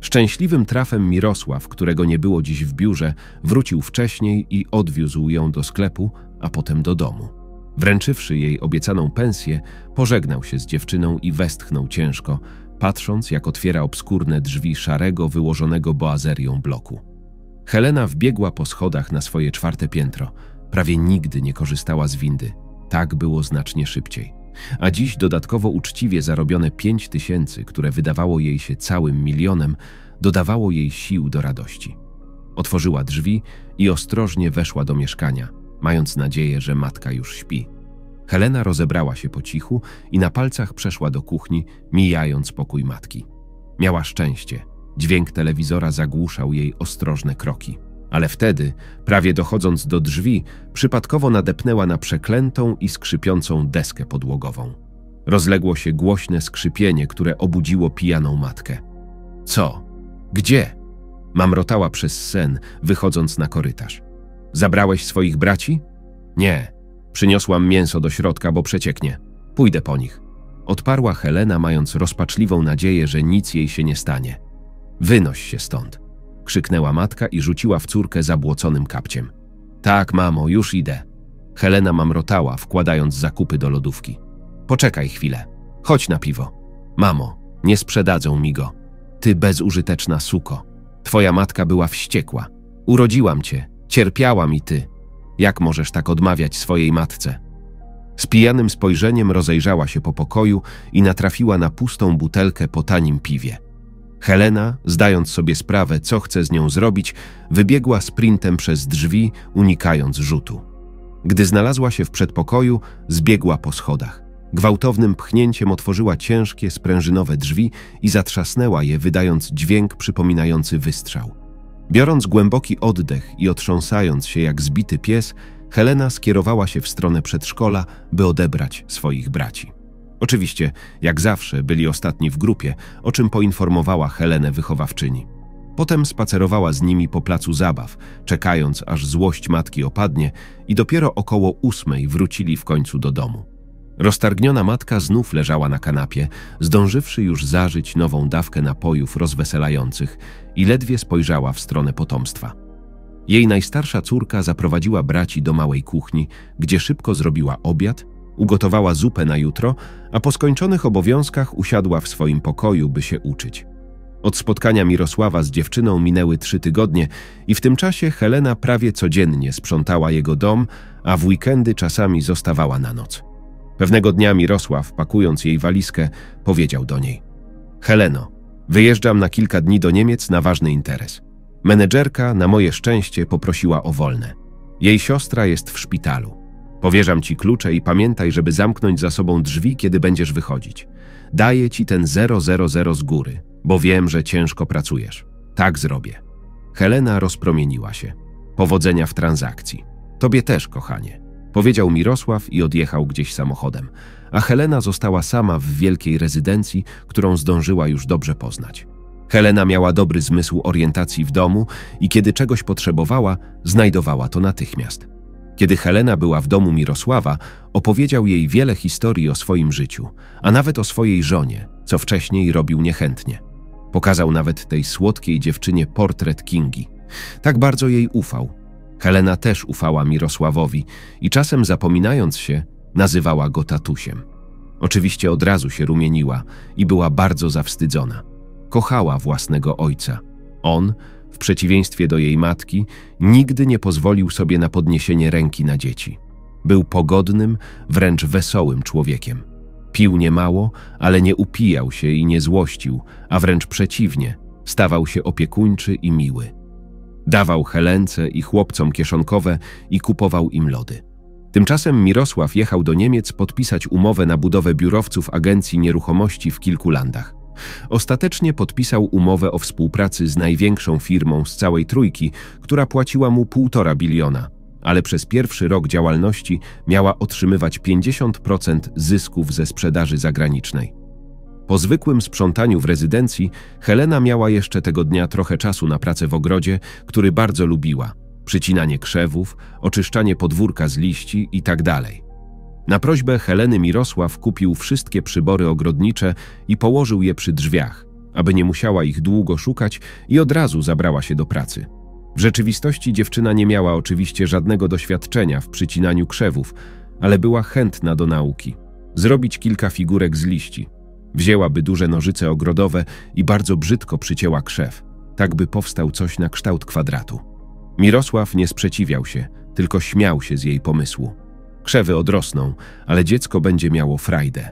Szczęśliwym trafem Mirosław, którego nie było dziś w biurze, wrócił wcześniej i odwiózł ją do sklepu, a potem do domu. Wręczywszy jej obiecaną pensję, pożegnał się z dziewczyną i westchnął ciężko, patrząc jak otwiera obskurne drzwi szarego, wyłożonego boazerią bloku. Helena wbiegła po schodach na swoje czwarte piętro. Prawie nigdy nie korzystała z windy. Tak było znacznie szybciej. A dziś dodatkowo uczciwie zarobione pięć tysięcy, które wydawało jej się całym milionem, dodawało jej sił do radości. Otworzyła drzwi i ostrożnie weszła do mieszkania, mając nadzieję, że matka już śpi. Helena rozebrała się po cichu i na palcach przeszła do kuchni, mijając pokój matki. Miała szczęście. Dźwięk telewizora zagłuszał jej ostrożne kroki. Ale wtedy, prawie dochodząc do drzwi, przypadkowo nadepnęła na przeklętą i skrzypiącą deskę podłogową. Rozległo się głośne skrzypienie, które obudziło pijaną matkę. Co? Gdzie? Mamrotała przez sen, wychodząc na korytarz. Zabrałeś swoich braci? Nie. Przyniosłam mięso do środka, bo przecieknie. Pójdę po nich. Odparła Helena, mając rozpaczliwą nadzieję, że nic jej się nie stanie. Wynoś się stąd krzyknęła matka i rzuciła w córkę zabłoconym kapciem. Tak, mamo, już idę. Helena mamrotała, wkładając zakupy do lodówki. Poczekaj chwilę. Chodź na piwo. Mamo, nie sprzedadzą mi go. Ty bezużyteczna suko. Twoja matka była wściekła. Urodziłam cię, cierpiałam i ty. Jak możesz tak odmawiać swojej matce? Z pijanym spojrzeniem rozejrzała się po pokoju i natrafiła na pustą butelkę po tanim piwie. Helena, zdając sobie sprawę, co chce z nią zrobić, wybiegła sprintem przez drzwi, unikając rzutu. Gdy znalazła się w przedpokoju, zbiegła po schodach. Gwałtownym pchnięciem otworzyła ciężkie, sprężynowe drzwi i zatrzasnęła je, wydając dźwięk przypominający wystrzał. Biorąc głęboki oddech i otrząsając się jak zbity pies, Helena skierowała się w stronę przedszkola, by odebrać swoich braci. Oczywiście, jak zawsze, byli ostatni w grupie, o czym poinformowała Helenę wychowawczyni. Potem spacerowała z nimi po placu zabaw, czekając aż złość matki opadnie i dopiero około ósmej wrócili w końcu do domu. Roztargniona matka znów leżała na kanapie, zdążywszy już zażyć nową dawkę napojów rozweselających i ledwie spojrzała w stronę potomstwa. Jej najstarsza córka zaprowadziła braci do małej kuchni, gdzie szybko zrobiła obiad Ugotowała zupę na jutro, a po skończonych obowiązkach usiadła w swoim pokoju, by się uczyć. Od spotkania Mirosława z dziewczyną minęły trzy tygodnie i w tym czasie Helena prawie codziennie sprzątała jego dom, a w weekendy czasami zostawała na noc. Pewnego dnia Mirosław, pakując jej walizkę, powiedział do niej: Heleno, wyjeżdżam na kilka dni do Niemiec na ważny interes. Menedżerka, na moje szczęście, poprosiła o wolne. Jej siostra jest w szpitalu. Powierzam ci klucze i pamiętaj, żeby zamknąć za sobą drzwi, kiedy będziesz wychodzić. Daję ci ten 000 z góry, bo wiem, że ciężko pracujesz. Tak zrobię. Helena rozpromieniła się. Powodzenia w transakcji. Tobie też, kochanie. Powiedział Mirosław i odjechał gdzieś samochodem, a Helena została sama w wielkiej rezydencji, którą zdążyła już dobrze poznać. Helena miała dobry zmysł orientacji w domu i kiedy czegoś potrzebowała, znajdowała to natychmiast. Kiedy Helena była w domu Mirosława, opowiedział jej wiele historii o swoim życiu, a nawet o swojej żonie, co wcześniej robił niechętnie. Pokazał nawet tej słodkiej dziewczynie portret Kingi. Tak bardzo jej ufał. Helena też ufała Mirosławowi i czasem zapominając się, nazywała go tatusiem. Oczywiście od razu się rumieniła i była bardzo zawstydzona. Kochała własnego ojca. On, w przeciwieństwie do jej matki, nigdy nie pozwolił sobie na podniesienie ręki na dzieci. Był pogodnym, wręcz wesołym człowiekiem. Pił niemało, ale nie upijał się i nie złościł, a wręcz przeciwnie, stawał się opiekuńczy i miły. Dawał Helence i chłopcom kieszonkowe i kupował im lody. Tymczasem Mirosław jechał do Niemiec podpisać umowę na budowę biurowców agencji nieruchomości w kilku landach. Ostatecznie podpisał umowę o współpracy z największą firmą z całej trójki, która płaciła mu półtora biliona, ale przez pierwszy rok działalności miała otrzymywać 50% zysków ze sprzedaży zagranicznej. Po zwykłym sprzątaniu w rezydencji, Helena miała jeszcze tego dnia trochę czasu na pracę w ogrodzie, który bardzo lubiła. Przycinanie krzewów, oczyszczanie podwórka z liści itd. Na prośbę Heleny Mirosław kupił wszystkie przybory ogrodnicze i położył je przy drzwiach, aby nie musiała ich długo szukać i od razu zabrała się do pracy. W rzeczywistości dziewczyna nie miała oczywiście żadnego doświadczenia w przycinaniu krzewów, ale była chętna do nauki. Zrobić kilka figurek z liści. Wzięłaby duże nożyce ogrodowe i bardzo brzydko przycięła krzew, tak by powstał coś na kształt kwadratu. Mirosław nie sprzeciwiał się, tylko śmiał się z jej pomysłu. Krzewy odrosną, ale dziecko będzie miało frajdę.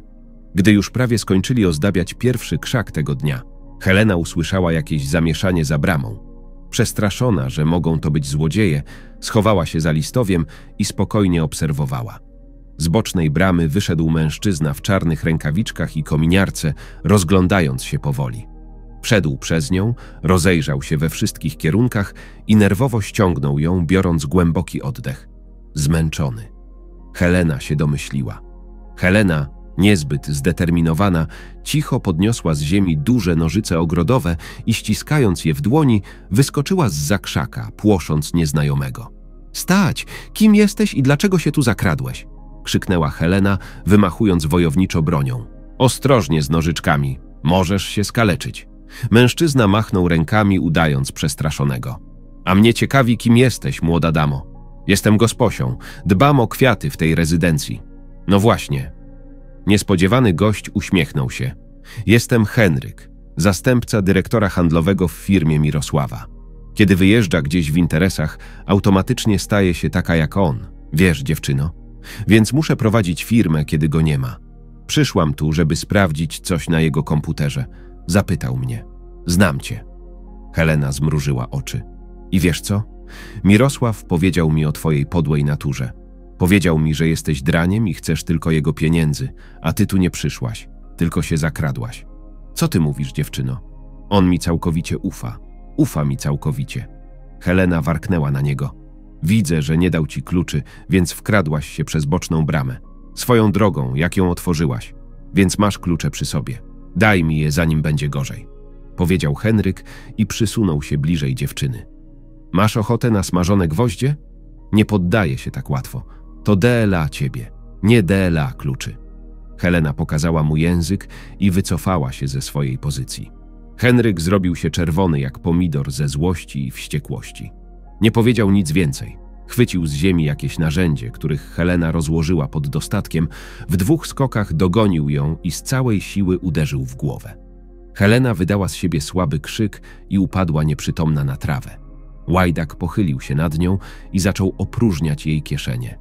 Gdy już prawie skończyli ozdabiać pierwszy krzak tego dnia, Helena usłyszała jakieś zamieszanie za bramą. Przestraszona, że mogą to być złodzieje, schowała się za listowiem i spokojnie obserwowała. Z bocznej bramy wyszedł mężczyzna w czarnych rękawiczkach i kominiarce, rozglądając się powoli. Wszedł przez nią, rozejrzał się we wszystkich kierunkach i nerwowo ściągnął ją, biorąc głęboki oddech. Zmęczony. Helena się domyśliła. Helena, niezbyt zdeterminowana, cicho podniosła z ziemi duże nożyce ogrodowe i ściskając je w dłoni, wyskoczyła z zakrzaka, płosząc nieznajomego. Stać! Kim jesteś i dlaczego się tu zakradłeś? krzyknęła Helena, wymachując wojowniczo bronią. Ostrożnie z nożyczkami, możesz się skaleczyć. Mężczyzna machnął rękami, udając przestraszonego. A mnie ciekawi, kim jesteś, młoda damo. Jestem gosposią, dbam o kwiaty w tej rezydencji. No właśnie. Niespodziewany gość uśmiechnął się. Jestem Henryk, zastępca dyrektora handlowego w firmie Mirosława. Kiedy wyjeżdża gdzieś w interesach, automatycznie staje się taka jak on. Wiesz, dziewczyno. Więc muszę prowadzić firmę, kiedy go nie ma. Przyszłam tu, żeby sprawdzić coś na jego komputerze. Zapytał mnie. Znam cię. Helena zmrużyła oczy. I wiesz co? Mirosław powiedział mi o twojej podłej naturze. Powiedział mi, że jesteś draniem i chcesz tylko jego pieniędzy, a ty tu nie przyszłaś, tylko się zakradłaś. Co ty mówisz, dziewczyno? On mi całkowicie ufa. Ufa mi całkowicie. Helena warknęła na niego. Widzę, że nie dał ci kluczy, więc wkradłaś się przez boczną bramę. Swoją drogą, jak ją otworzyłaś. Więc masz klucze przy sobie. Daj mi je, zanim będzie gorzej. Powiedział Henryk i przysunął się bliżej dziewczyny. Masz ochotę na smażone gwoździe? Nie poddaje się tak łatwo. To DLA ciebie, nie DLA kluczy. Helena pokazała mu język i wycofała się ze swojej pozycji. Henryk zrobił się czerwony jak pomidor ze złości i wściekłości. Nie powiedział nic więcej. Chwycił z ziemi jakieś narzędzie, których Helena rozłożyła pod dostatkiem, w dwóch skokach dogonił ją i z całej siły uderzył w głowę. Helena wydała z siebie słaby krzyk i upadła nieprzytomna na trawę. Łajdak pochylił się nad nią i zaczął opróżniać jej kieszenie.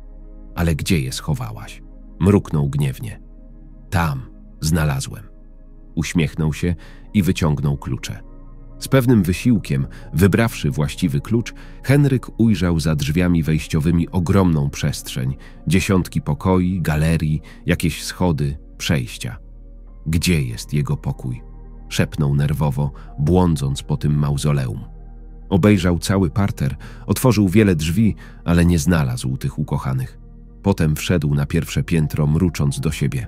Ale gdzie je schowałaś? Mruknął gniewnie. Tam, znalazłem. Uśmiechnął się i wyciągnął klucze. Z pewnym wysiłkiem, wybrawszy właściwy klucz, Henryk ujrzał za drzwiami wejściowymi ogromną przestrzeń, dziesiątki pokoi, galerii, jakieś schody, przejścia. Gdzie jest jego pokój? Szepnął nerwowo, błądząc po tym mauzoleum. Obejrzał cały parter, otworzył wiele drzwi, ale nie znalazł tych ukochanych. Potem wszedł na pierwsze piętro, mrucząc do siebie.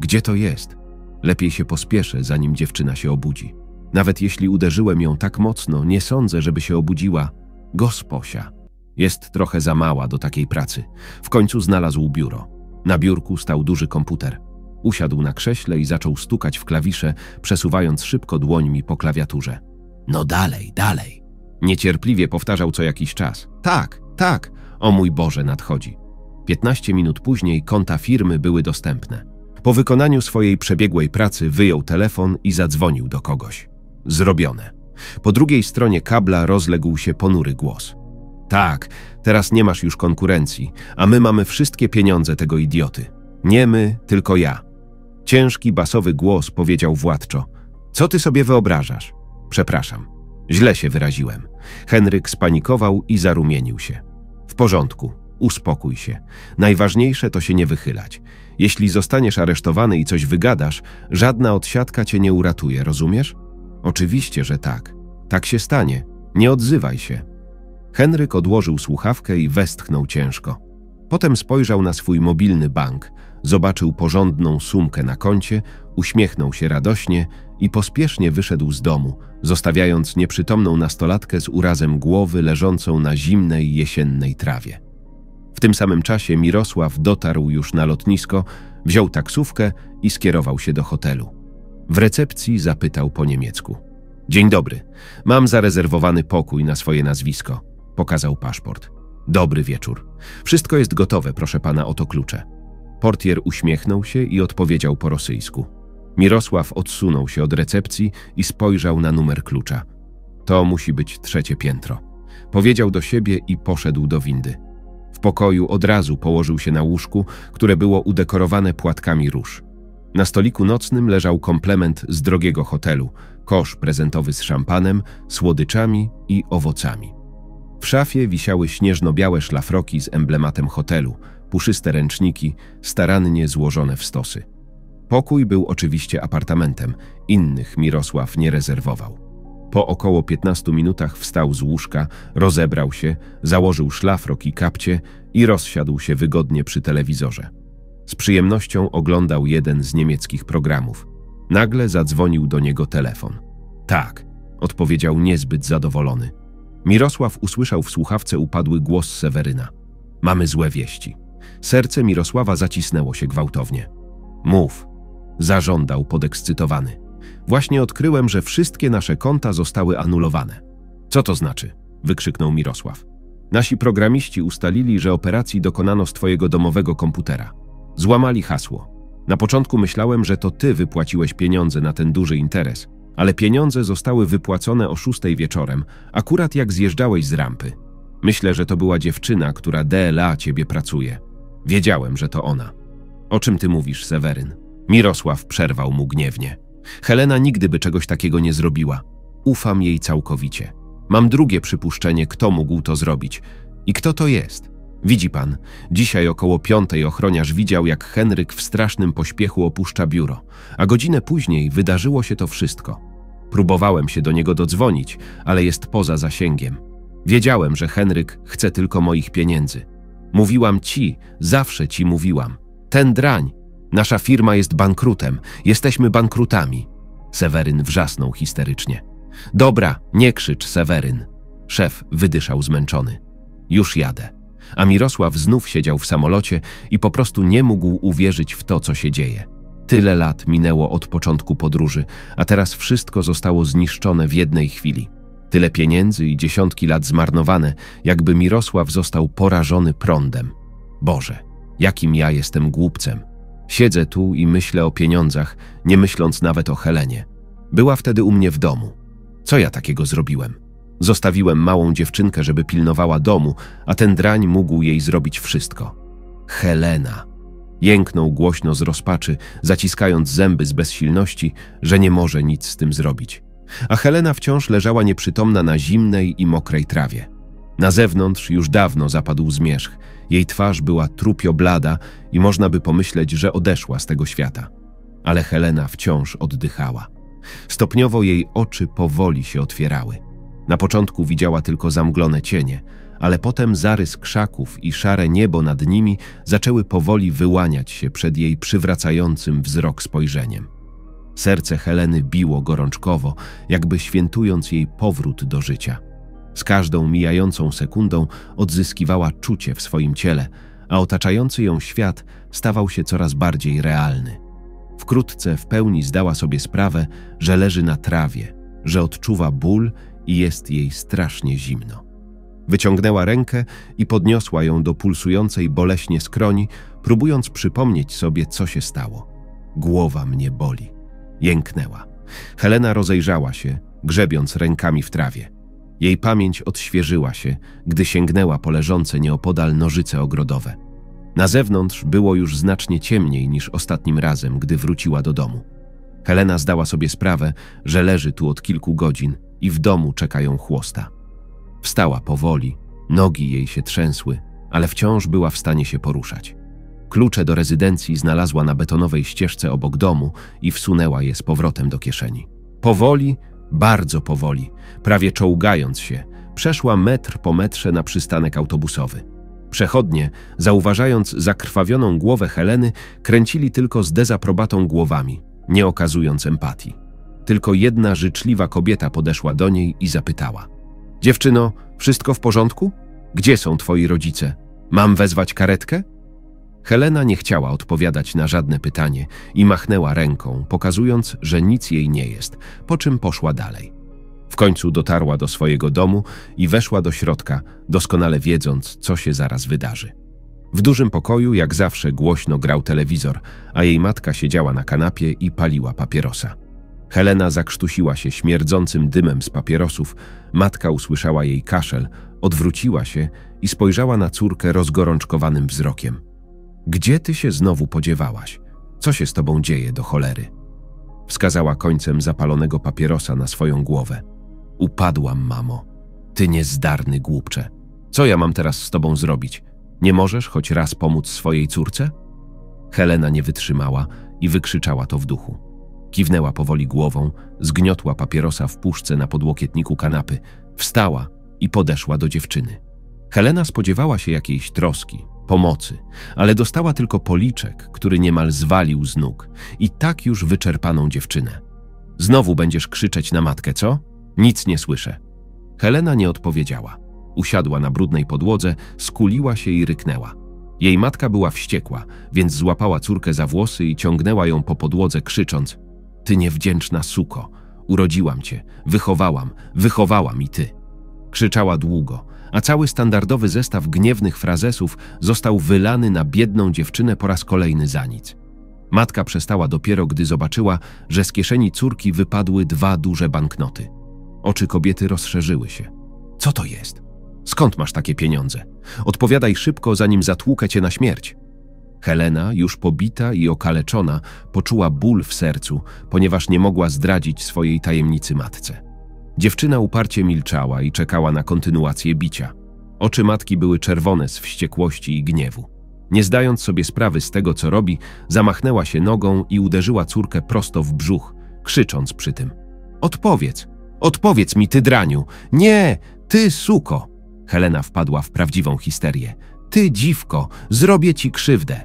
Gdzie to jest? Lepiej się pospieszę, zanim dziewczyna się obudzi. Nawet jeśli uderzyłem ją tak mocno, nie sądzę, żeby się obudziła. Gosposia. Jest trochę za mała do takiej pracy. W końcu znalazł biuro. Na biurku stał duży komputer. Usiadł na krześle i zaczął stukać w klawisze, przesuwając szybko dłońmi po klawiaturze. No dalej, dalej. Niecierpliwie powtarzał co jakiś czas. Tak, tak, o mój Boże, nadchodzi. Piętnaście minut później konta firmy były dostępne. Po wykonaniu swojej przebiegłej pracy wyjął telefon i zadzwonił do kogoś. Zrobione. Po drugiej stronie kabla rozległ się ponury głos. Tak, teraz nie masz już konkurencji, a my mamy wszystkie pieniądze tego idioty. Nie my, tylko ja. Ciężki, basowy głos powiedział władczo. Co ty sobie wyobrażasz? Przepraszam. Źle się wyraziłem. Henryk spanikował i zarumienił się. W porządku, uspokój się. Najważniejsze to się nie wychylać. Jeśli zostaniesz aresztowany i coś wygadasz, żadna odsiadka cię nie uratuje, rozumiesz? Oczywiście, że tak. Tak się stanie. Nie odzywaj się. Henryk odłożył słuchawkę i westchnął ciężko. Potem spojrzał na swój mobilny bank, zobaczył porządną sumkę na koncie, uśmiechnął się radośnie i pospiesznie wyszedł z domu, zostawiając nieprzytomną nastolatkę z urazem głowy leżącą na zimnej jesiennej trawie. W tym samym czasie Mirosław dotarł już na lotnisko, wziął taksówkę i skierował się do hotelu. W recepcji zapytał po niemiecku. Dzień dobry, mam zarezerwowany pokój na swoje nazwisko. Pokazał paszport. Dobry wieczór. Wszystko jest gotowe, proszę pana, oto klucze. Portier uśmiechnął się i odpowiedział po rosyjsku. Mirosław odsunął się od recepcji i spojrzał na numer klucza. To musi być trzecie piętro. Powiedział do siebie i poszedł do windy. W pokoju od razu położył się na łóżku, które było udekorowane płatkami róż. Na stoliku nocnym leżał komplement z drogiego hotelu, kosz prezentowy z szampanem, słodyczami i owocami. W szafie wisiały śnieżno-białe szlafroki z emblematem hotelu, puszyste ręczniki, starannie złożone w stosy. Pokój był oczywiście apartamentem, innych Mirosław nie rezerwował. Po około 15 minutach wstał z łóżka, rozebrał się, założył szlafrok i kapcie i rozsiadł się wygodnie przy telewizorze. Z przyjemnością oglądał jeden z niemieckich programów. Nagle zadzwonił do niego telefon. Tak, odpowiedział niezbyt zadowolony. Mirosław usłyszał w słuchawce upadły głos Seweryna. Mamy złe wieści. Serce Mirosława zacisnęło się gwałtownie. Mów, zażądał podekscytowany. Właśnie odkryłem, że wszystkie nasze konta zostały anulowane. Co to znaczy? wykrzyknął Mirosław. Nasi programiści ustalili, że operacji dokonano z twojego domowego komputera. Złamali hasło. Na początku myślałem, że to ty wypłaciłeś pieniądze na ten duży interes, ale pieniądze zostały wypłacone o szóstej wieczorem, akurat jak zjeżdżałeś z rampy. Myślę, że to była dziewczyna, która DLA ciebie pracuje. Wiedziałem, że to ona. O czym ty mówisz, Seweryn? Mirosław przerwał mu gniewnie. Helena nigdy by czegoś takiego nie zrobiła. Ufam jej całkowicie. Mam drugie przypuszczenie, kto mógł to zrobić. I kto to jest? Widzi pan, dzisiaj około piątej ochroniarz widział, jak Henryk w strasznym pośpiechu opuszcza biuro, a godzinę później wydarzyło się to wszystko. Próbowałem się do niego dodzwonić, ale jest poza zasięgiem. Wiedziałem, że Henryk chce tylko moich pieniędzy. Mówiłam ci, zawsze ci mówiłam. Ten drań, nasza firma jest bankrutem, jesteśmy bankrutami. Seweryn wrzasnął histerycznie. Dobra, nie krzycz, Seweryn. Szef wydyszał zmęczony. Już jadę a Mirosław znów siedział w samolocie i po prostu nie mógł uwierzyć w to, co się dzieje. Tyle lat minęło od początku podróży, a teraz wszystko zostało zniszczone w jednej chwili. Tyle pieniędzy i dziesiątki lat zmarnowane, jakby Mirosław został porażony prądem. Boże, jakim ja jestem głupcem. Siedzę tu i myślę o pieniądzach, nie myśląc nawet o Helenie. Była wtedy u mnie w domu. Co ja takiego zrobiłem? Zostawiłem małą dziewczynkę, żeby pilnowała domu, a ten drań mógł jej zrobić wszystko. Helena. Jęknął głośno z rozpaczy, zaciskając zęby z bezsilności, że nie może nic z tym zrobić. a Helena wciąż leżała nieprzytomna na zimnej i mokrej trawie. Na zewnątrz już dawno zapadł zmierzch. Jej twarz była trupio blada i można by pomyśleć, że odeszła z tego świata. Ale Helena wciąż oddychała. Stopniowo jej oczy powoli się otwierały. Na początku widziała tylko zamglone cienie, ale potem zarys krzaków i szare niebo nad nimi zaczęły powoli wyłaniać się przed jej przywracającym wzrok spojrzeniem. Serce Heleny biło gorączkowo, jakby świętując jej powrót do życia. Z każdą mijającą sekundą odzyskiwała czucie w swoim ciele, a otaczający ją świat stawał się coraz bardziej realny. Wkrótce w pełni zdała sobie sprawę, że leży na trawie, że odczuwa ból i jest jej strasznie zimno. Wyciągnęła rękę i podniosła ją do pulsującej boleśnie skroni, próbując przypomnieć sobie, co się stało. Głowa mnie boli. Jęknęła. Helena rozejrzała się, grzebiąc rękami w trawie. Jej pamięć odświeżyła się, gdy sięgnęła po leżące nieopodal nożyce ogrodowe. Na zewnątrz było już znacznie ciemniej niż ostatnim razem, gdy wróciła do domu. Helena zdała sobie sprawę, że leży tu od kilku godzin i w domu czekają chłosta. Wstała powoli, nogi jej się trzęsły, ale wciąż była w stanie się poruszać. Klucze do rezydencji znalazła na betonowej ścieżce obok domu i wsunęła je z powrotem do kieszeni. Powoli, bardzo powoli, prawie czołgając się, przeszła metr po metrze na przystanek autobusowy. Przechodnie, zauważając zakrwawioną głowę Heleny, kręcili tylko z dezaprobatą głowami, nie okazując empatii. Tylko jedna życzliwa kobieta podeszła do niej i zapytała: Dziewczyno, wszystko w porządku? Gdzie są twoi rodzice? Mam wezwać karetkę? Helena nie chciała odpowiadać na żadne pytanie i machnęła ręką, pokazując, że nic jej nie jest, po czym poszła dalej. W końcu dotarła do swojego domu i weszła do środka, doskonale wiedząc, co się zaraz wydarzy. W dużym pokoju, jak zawsze, głośno grał telewizor, a jej matka siedziała na kanapie i paliła papierosa. Helena zakrztusiła się śmierdzącym dymem z papierosów, matka usłyszała jej kaszel, odwróciła się i spojrzała na córkę rozgorączkowanym wzrokiem. Gdzie ty się znowu podziewałaś? Co się z tobą dzieje do cholery? Wskazała końcem zapalonego papierosa na swoją głowę. Upadłam, mamo. Ty niezdarny głupcze. Co ja mam teraz z tobą zrobić? Nie możesz choć raz pomóc swojej córce? Helena nie wytrzymała i wykrzyczała to w duchu. Kiwnęła powoli głową, zgniotła papierosa w puszce na podłokietniku kanapy, wstała i podeszła do dziewczyny. Helena spodziewała się jakiejś troski, pomocy, ale dostała tylko policzek, który niemal zwalił z nóg i tak już wyczerpaną dziewczynę. Znowu będziesz krzyczeć na matkę, co? Nic nie słyszę. Helena nie odpowiedziała. Usiadła na brudnej podłodze, skuliła się i ryknęła. Jej matka była wściekła, więc złapała córkę za włosy i ciągnęła ją po podłodze, krzycząc: Ty niewdzięczna suko, urodziłam cię, wychowałam, wychowałam i ty. Krzyczała długo, a cały standardowy zestaw gniewnych frazesów został wylany na biedną dziewczynę po raz kolejny za nic. Matka przestała dopiero, gdy zobaczyła, że z kieszeni córki wypadły dwa duże banknoty. Oczy kobiety rozszerzyły się. Co to jest? Skąd masz takie pieniądze? Odpowiadaj szybko, zanim zatłukę cię na śmierć. Helena, już pobita i okaleczona, poczuła ból w sercu, ponieważ nie mogła zdradzić swojej tajemnicy matce. Dziewczyna uparcie milczała i czekała na kontynuację bicia. Oczy matki były czerwone z wściekłości i gniewu. Nie zdając sobie sprawy z tego, co robi, zamachnęła się nogą i uderzyła córkę prosto w brzuch, krzycząc przy tym: Odpowiedz! Odpowiedz mi, ty draniu! Nie! Ty, suko! Helena wpadła w prawdziwą histerię. Ty, dziwko! Zrobię ci krzywdę!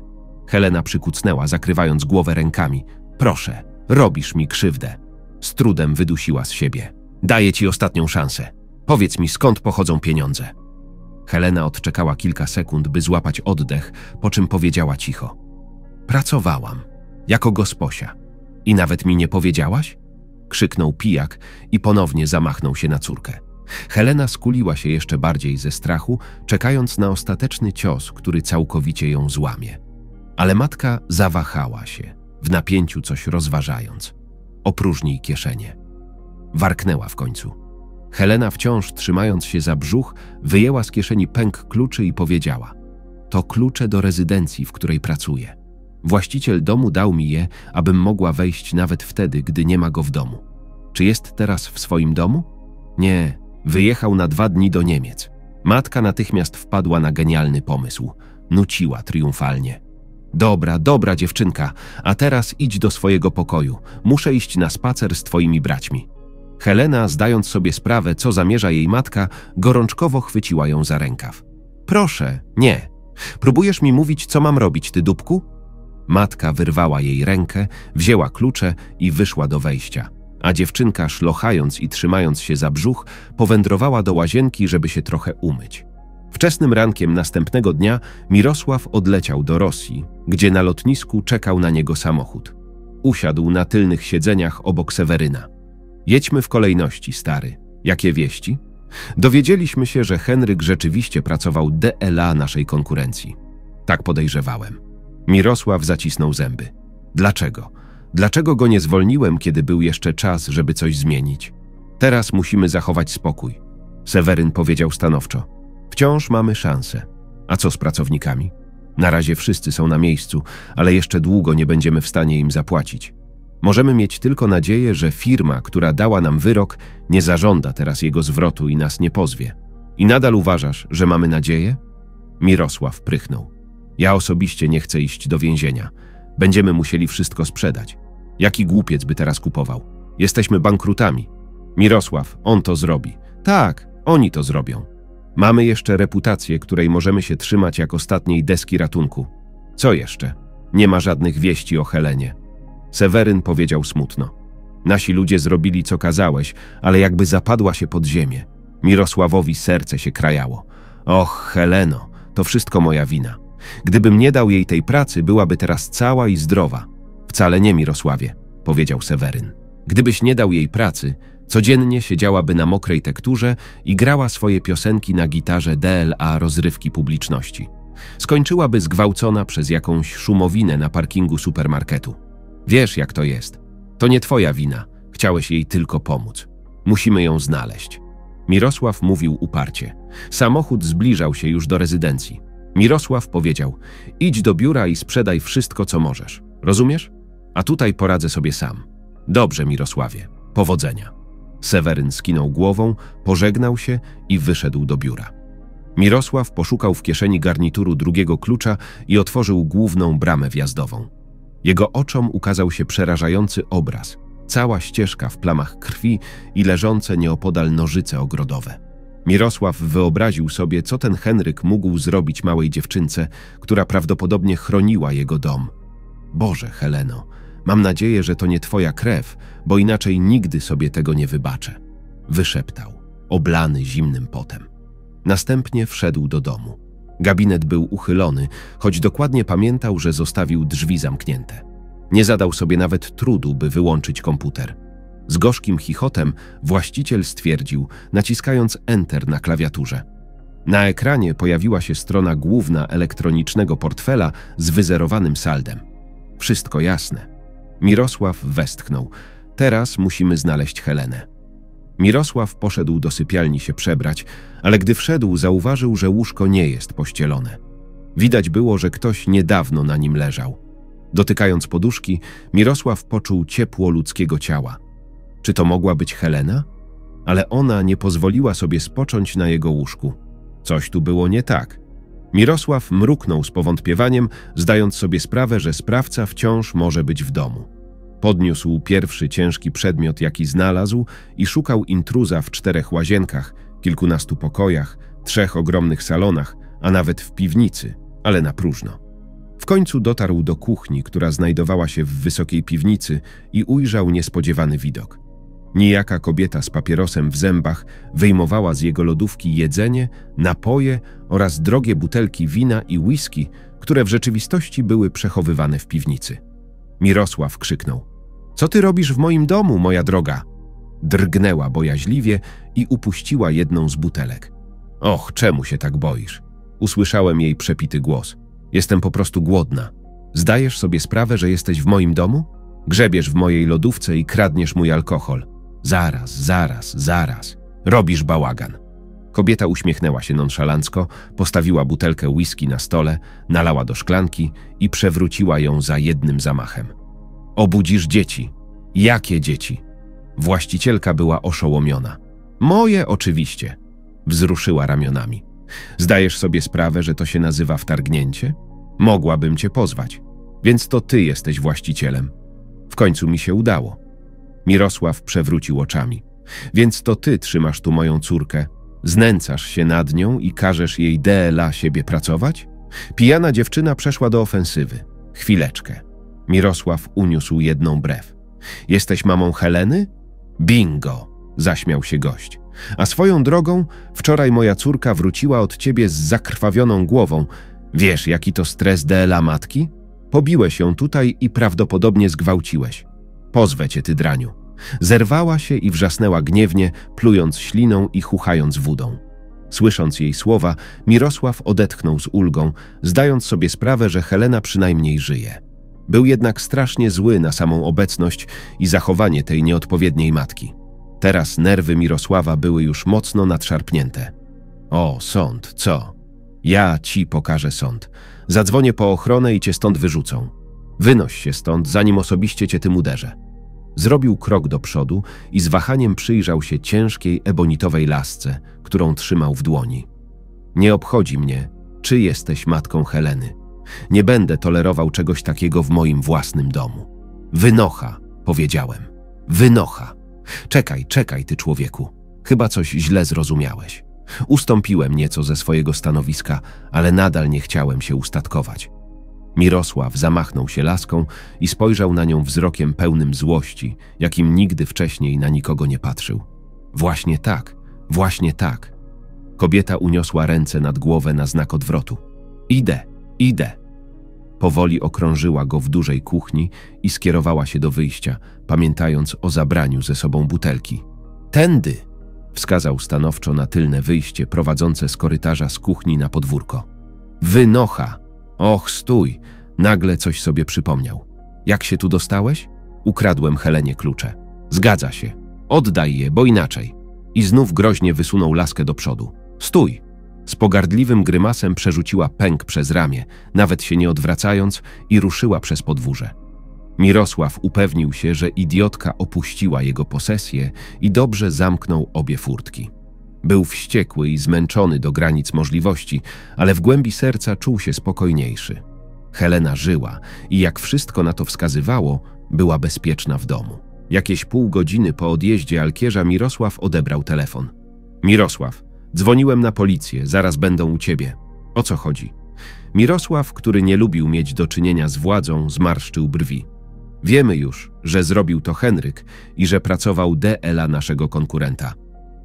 Helena przykucnęła, zakrywając głowę rękami. Proszę, robisz mi krzywdę. Z trudem wydusiła z siebie. Daję ci ostatnią szansę. Powiedz mi, skąd pochodzą pieniądze. Helena odczekała kilka sekund, by złapać oddech, po czym powiedziała cicho. Pracowałam, jako gosposia. I nawet mi nie powiedziałaś? Krzyknął pijak i ponownie zamachnął się na córkę. Helena skuliła się jeszcze bardziej ze strachu, czekając na ostateczny cios, który całkowicie ją złamie. Ale matka zawahała się, w napięciu coś rozważając. Opróżnij kieszenie. Warknęła w końcu. Helena wciąż trzymając się za brzuch, wyjęła z kieszeni pęk kluczy i powiedziała: To klucze do rezydencji, w której pracuję. Właściciel domu dał mi je, abym mogła wejść nawet wtedy, gdy nie ma go w domu. Czy jest teraz w swoim domu? Nie, wyjechał na dwa dni do Niemiec. Matka natychmiast wpadła na genialny pomysł. Nuciła triumfalnie. Dobra, dobra dziewczynka, a teraz idź do swojego pokoju. Muszę iść na spacer z twoimi braćmi. Helena, zdając sobie sprawę, co zamierza jej matka, gorączkowo chwyciła ją za rękaw. Proszę, nie. Próbujesz mi mówić, co mam robić, ty dupku? Matka wyrwała jej rękę, wzięła klucze i wyszła do wejścia, a dziewczynka, szlochając i trzymając się za brzuch, powędrowała do łazienki, żeby się trochę umyć. Wczesnym rankiem następnego dnia Mirosław odleciał do Rosji, gdzie na lotnisku czekał na niego samochód. Usiadł na tylnych siedzeniach obok Seweryna. Jedźmy w kolejności, stary. Jakie wieści? Dowiedzieliśmy się, że Henryk rzeczywiście pracował DLA naszej konkurencji. Tak podejrzewałem. Mirosław zacisnął zęby. Dlaczego? Dlaczego go nie zwolniłem, kiedy był jeszcze czas, żeby coś zmienić? Teraz musimy zachować spokój. Seweryn powiedział stanowczo. Wciąż mamy szansę. A co z pracownikami? Na razie wszyscy są na miejscu, ale jeszcze długo nie będziemy w stanie im zapłacić. Możemy mieć tylko nadzieję, że firma, która dała nam wyrok, nie zażąda teraz jego zwrotu i nas nie pozwie. I nadal uważasz, że mamy nadzieję? Mirosław prychnął. Ja osobiście nie chcę iść do więzienia. Będziemy musieli wszystko sprzedać. Jaki głupiec by teraz kupował? Jesteśmy bankrutami. Mirosław, on to zrobi. Tak, oni to zrobią. Mamy jeszcze reputację, której możemy się trzymać jak ostatniej deski ratunku. Co jeszcze? Nie ma żadnych wieści o Helenie. Seweryn powiedział smutno. Nasi ludzie zrobili, co kazałeś, ale jakby zapadła się pod ziemię. Mirosławowi serce się krajało. Och, Heleno, to wszystko moja wina. Gdybym nie dał jej tej pracy, byłaby teraz cała i zdrowa. Wcale nie, Mirosławie, powiedział Seweryn. Gdybyś nie dał jej pracy, codziennie siedziałaby na mokrej tekturze i grała swoje piosenki na gitarze DLA rozrywki publiczności. Skończyłaby zgwałcona przez jakąś szumowinę na parkingu supermarketu. Wiesz, jak to jest. To nie twoja wina. Chciałeś jej tylko pomóc. Musimy ją znaleźć. Mirosław mówił uparcie. Samochód zbliżał się już do rezydencji. Mirosław powiedział: Idź do biura i sprzedaj wszystko, co możesz. Rozumiesz? A tutaj poradzę sobie sam. Dobrze, Mirosławie. Powodzenia. Seweryn skinął głową, pożegnał się i wyszedł do biura. Mirosław poszukał w kieszeni garnituru drugiego klucza i otworzył główną bramę wjazdową. Jego oczom ukazał się przerażający obraz. Cała ścieżka w plamach krwi i leżące nieopodal nożyce ogrodowe. Mirosław wyobraził sobie, co ten Henryk mógł zrobić małej dziewczynce, która prawdopodobnie chroniła jego dom. Boże, Heleno, mam nadzieję, że to nie twoja krew, bo inaczej nigdy sobie tego nie wybaczę. Wyszeptał, oblany zimnym potem. Następnie wszedł do domu. Gabinet był uchylony, choć dokładnie pamiętał, że zostawił drzwi zamknięte. Nie zadał sobie nawet trudu, by wyłączyć komputer. Z gorzkim chichotem właściciel stwierdził, naciskając Enter na klawiaturze. Na ekranie pojawiła się strona główna elektronicznego portfela z wyzerowanym saldem. Wszystko jasne. Mirosław westchnął. Teraz musimy znaleźć Helenę. Mirosław poszedł do sypialni się przebrać, ale gdy wszedł, zauważył, że łóżko nie jest pościelone. Widać było, że ktoś niedawno na nim leżał. Dotykając poduszki, Mirosław poczuł ciepło ludzkiego ciała. Czy to mogła być Helena? Ale ona nie pozwoliła sobie spocząć na jego łóżku. Coś tu było nie tak. Mirosław mruknął z powątpiewaniem, zdając sobie sprawę, że sprawca wciąż może być w domu. Podniósł pierwszy ciężki przedmiot, jaki znalazł i szukał intruza w czterech łazienkach, kilkunastu pokojach, trzech ogromnych salonach, a nawet w piwnicy, ale na próżno. W końcu dotarł do kuchni, która znajdowała się w wysokiej piwnicy i ujrzał niespodziewany widok. Nijaka kobieta z papierosem w zębach wyjmowała z jego lodówki jedzenie, napoje oraz drogie butelki wina i whisky, które w rzeczywistości były przechowywane w piwnicy. Mirosław krzyknął. Co ty robisz w moim domu, moja droga? Drgnęła bojaźliwie i upuściła jedną z butelek. Och, czemu się tak boisz? Usłyszałem jej przepity głos. Jestem po prostu głodna. Zdajesz sobie sprawę, że jesteś w moim domu? Grzebiesz w mojej lodówce i kradniesz mój alkohol. Zaraz, zaraz, zaraz. Robisz bałagan. Kobieta uśmiechnęła się nonszalancko, postawiła butelkę whisky na stole, nalała do szklanki i przewróciła ją za jednym zamachem. Obudzisz dzieci. Jakie dzieci? Właścicielka była oszołomiona. Moje oczywiście. Wzruszyła ramionami. Zdajesz sobie sprawę, że to się nazywa wtargnięcie? Mogłabym cię pozwać. Więc to ty jesteś właścicielem. W końcu mi się udało. Mirosław przewrócił oczami. Więc to ty trzymasz tu moją córkę. Znęcasz się nad nią i każesz jej DLA siebie pracować? Pijana dziewczyna przeszła do ofensywy. Chwileczkę. Mirosław uniósł jedną brew. Jesteś mamą Heleny? Bingo! Zaśmiał się gość. A swoją drogą, wczoraj moja córka wróciła od ciebie z zakrwawioną głową. Wiesz, jaki to stres DLA matki? Pobiłeś ją tutaj i prawdopodobnie zgwałciłeś. Pozwę cię, ty draniu. Zerwała się i wrzasnęła gniewnie, plując śliną i chuchając wódą. Słysząc jej słowa, Mirosław odetchnął z ulgą, zdając sobie sprawę, że Helena przynajmniej żyje. Był jednak strasznie zły na samą obecność i zachowanie tej nieodpowiedniej matki. Teraz nerwy Mirosława były już mocno nadszarpnięte. O, sąd, co? Ja ci pokażę sąd. Zadzwonię po ochronę i cię stąd wyrzucą. Wynoś się stąd, zanim osobiście cię tym uderzę. Zrobił krok do przodu i z wahaniem przyjrzał się ciężkiej ebonitowej lasce, którą trzymał w dłoni. Nie obchodzi mnie, czy jesteś matką Heleny. Nie będę tolerował czegoś takiego w moim własnym domu. Wynocha, powiedziałem. Wynocha. Czekaj, czekaj, ty człowieku. Chyba coś źle zrozumiałeś. Ustąpiłem nieco ze swojego stanowiska, ale nadal nie chciałem się ustatkować. Mirosław zamachnął się laską i spojrzał na nią wzrokiem pełnym złości, jakim nigdy wcześniej na nikogo nie patrzył. Właśnie tak, właśnie tak. Kobieta uniosła ręce nad głowę na znak odwrotu. Idę, idę. Powoli okrążyła go w dużej kuchni i skierowała się do wyjścia, pamiętając o zabraniu ze sobą butelki. Tędy! wskazał stanowczo na tylne wyjście prowadzące z korytarza z kuchni na podwórko. Wynocha! Och, stój! Nagle coś sobie przypomniał. Jak się tu dostałeś? Ukradłem Helenie klucze. Zgadza się. Oddaj je, bo inaczej. I znów groźnie wysunął laskę do przodu. Stój! Z pogardliwym grymasem przerzuciła pęk przez ramię, nawet się nie odwracając, i ruszyła przez podwórze. Mirosław upewnił się, że idiotka opuściła jego posesję i dobrze zamknął obie furtki. Był wściekły i zmęczony do granic możliwości, ale w głębi serca czuł się spokojniejszy. Helena żyła i jak wszystko na to wskazywało, była bezpieczna w domu. Jakieś pół godziny po odjeździe Alkierza Mirosław odebrał telefon. Mirosław, dzwoniłem na policję, zaraz będą u ciebie. O co chodzi? Mirosław, który nie lubił mieć do czynienia z władzą, zmarszczył brwi. Wiemy już, że zrobił to Henryk i że pracował DLA naszego konkurenta.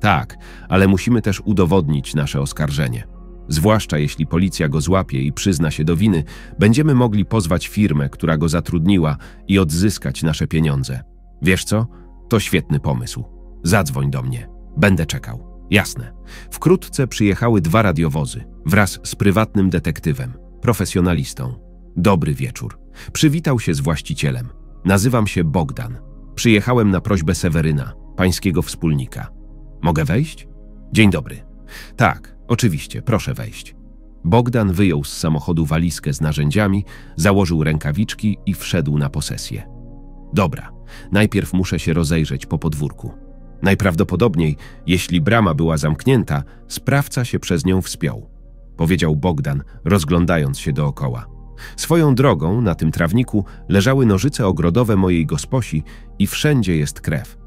Tak, ale musimy też udowodnić nasze oskarżenie. Zwłaszcza jeśli policja go złapie i przyzna się do winy, będziemy mogli pozwać firmę, która go zatrudniła i odzyskać nasze pieniądze. Wiesz co? To świetny pomysł. Zadzwoń do mnie. Będę czekał. Jasne. Wkrótce przyjechały dwa radiowozy wraz z prywatnym detektywem, profesjonalistą. Dobry wieczór. Przywitał się z właścicielem. Nazywam się Bogdan. Przyjechałem na prośbę Seweryna, pańskiego wspólnika. Mogę wejść? Dzień dobry. Tak, oczywiście, proszę wejść. Bogdan wyjął z samochodu walizkę z narzędziami, założył rękawiczki i wszedł na posesję. Dobra, najpierw muszę się rozejrzeć po podwórku. Najprawdopodobniej, jeśli brama była zamknięta, sprawca się przez nią wspiął, powiedział Bogdan, rozglądając się dookoła. Swoją drogą na tym trawniku leżały nożyce ogrodowe mojej gosposi i wszędzie jest krew.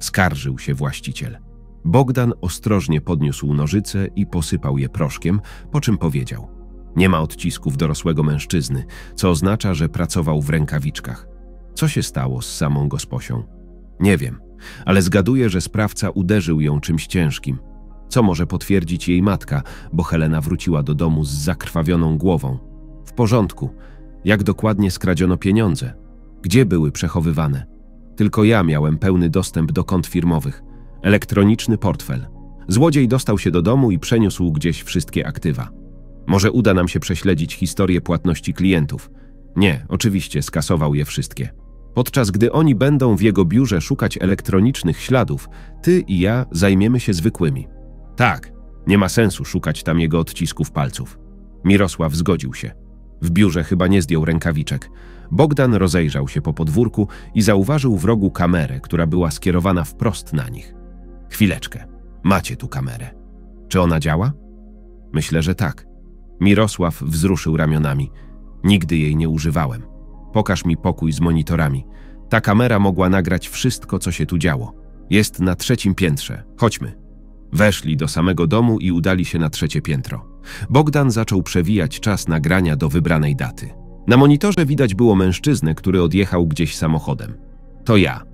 Skarżył się właściciel. Bogdan ostrożnie podniósł nożyce i posypał je proszkiem, po czym powiedział: Nie ma odcisków dorosłego mężczyzny, co oznacza, że pracował w rękawiczkach. Co się stało z samą gosposią? Nie wiem, ale zgaduję, że sprawca uderzył ją czymś ciężkim. Co może potwierdzić jej matka, bo Helena wróciła do domu z zakrwawioną głową. W porządku. Jak dokładnie skradziono pieniądze? Gdzie były przechowywane? Tylko ja miałem pełny dostęp do kont firmowych elektroniczny portfel. Złodziej dostał się do domu i przeniósł gdzieś wszystkie aktywa. Może uda nam się prześledzić historię płatności klientów. Nie, oczywiście skasował je wszystkie. Podczas gdy oni będą w jego biurze szukać elektronicznych śladów, ty i ja zajmiemy się zwykłymi. Tak, nie ma sensu szukać tam jego odcisków palców. Mirosław zgodził się. W biurze chyba nie zdjął rękawiczek. Bogdan rozejrzał się po podwórku i zauważył w rogu kamerę, która była skierowana wprost na nich. Chwileczkę. Macie tu kamerę. Czy ona działa? Myślę, że tak. Mirosław wzruszył ramionami. Nigdy jej nie używałem. Pokaż mi pokój z monitorami. Ta kamera mogła nagrać wszystko, co się tu działo. Jest na trzecim piętrze. Chodźmy. Weszli do samego domu i udali się na trzecie piętro. Bogdan zaczął przewijać czas nagrania do wybranej daty. Na monitorze widać było mężczyznę, który odjechał gdzieś samochodem. To ja.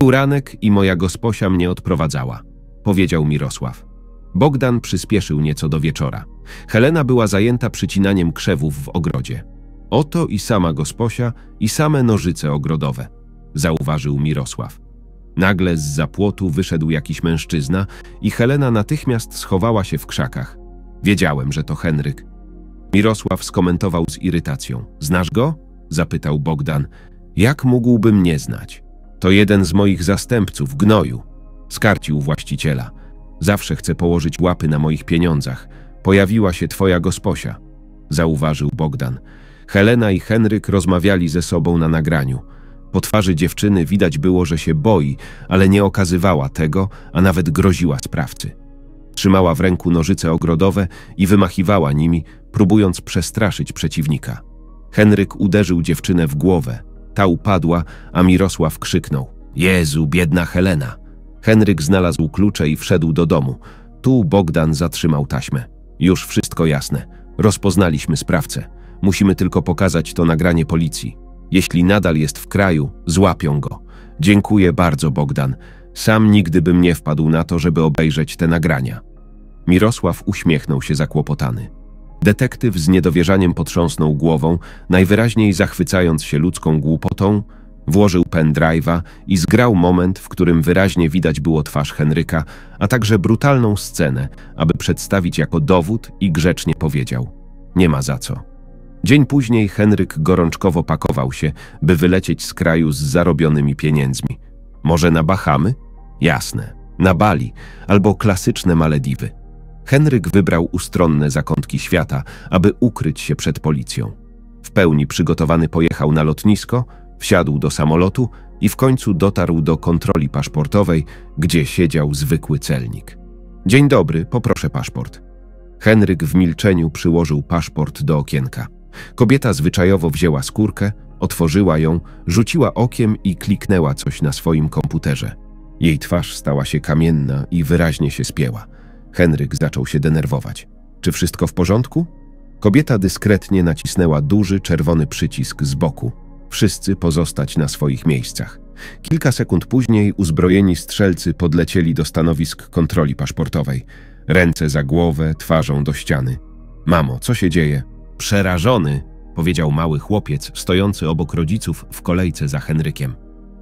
Był ranek i moja gosposia mnie odprowadzała, powiedział Mirosław. Bogdan przyspieszył nieco do wieczora. Helena była zajęta przycinaniem krzewów w ogrodzie. Oto i sama gosposia, i same nożyce ogrodowe, zauważył Mirosław. Nagle z zapłotu wyszedł jakiś mężczyzna i Helena natychmiast schowała się w krzakach. Wiedziałem, że to Henryk. Mirosław skomentował z irytacją. Znasz go? zapytał Bogdan. Jak mógłbym nie znać? To jeden z moich zastępców, gnoju. Skarcił właściciela. Zawsze chce położyć łapy na moich pieniądzach. Pojawiła się twoja gosposia, zauważył Bogdan. Helena i Henryk rozmawiali ze sobą na nagraniu. Po twarzy dziewczyny widać było, że się boi, ale nie okazywała tego, a nawet groziła sprawcy. Trzymała w ręku nożyce ogrodowe i wymachiwała nimi, próbując przestraszyć przeciwnika. Henryk uderzył dziewczynę w głowę. Ta upadła, a Mirosław krzyknął: Jezu, biedna Helena! Henryk znalazł klucze i wszedł do domu. Tu Bogdan zatrzymał taśmę. Już wszystko jasne. Rozpoznaliśmy sprawcę. Musimy tylko pokazać to nagranie policji. Jeśli nadal jest w kraju, złapią go. Dziękuję bardzo, Bogdan. Sam nigdy bym nie wpadł na to, żeby obejrzeć te nagrania. Mirosław uśmiechnął się zakłopotany. Detektyw z niedowierzaniem potrząsnął głową, najwyraźniej zachwycając się ludzką głupotą, włożył pendrive'a i zgrał moment, w którym wyraźnie widać było twarz Henryka, a także brutalną scenę, aby przedstawić jako dowód i grzecznie powiedział: Nie ma za co. Dzień później Henryk gorączkowo pakował się, by wylecieć z kraju z zarobionymi pieniędzmi. Może na Bahamy? Jasne. Na Bali albo klasyczne Malediwy. Henryk wybrał ustronne zakątki świata, aby ukryć się przed policją. W pełni przygotowany pojechał na lotnisko, wsiadł do samolotu i w końcu dotarł do kontroli paszportowej, gdzie siedział zwykły celnik. Dzień dobry, poproszę paszport. Henryk w milczeniu przyłożył paszport do okienka. Kobieta zwyczajowo wzięła skórkę, otworzyła ją, rzuciła okiem i kliknęła coś na swoim komputerze. Jej twarz stała się kamienna i wyraźnie się spięła. Henryk zaczął się denerwować. Czy wszystko w porządku? Kobieta dyskretnie nacisnęła duży czerwony przycisk z boku. Wszyscy pozostać na swoich miejscach. Kilka sekund później uzbrojeni strzelcy podlecieli do stanowisk kontroli paszportowej. Ręce za głowę, twarzą do ściany. Mamo, co się dzieje? Przerażony, powiedział mały chłopiec stojący obok rodziców w kolejce za Henrykiem.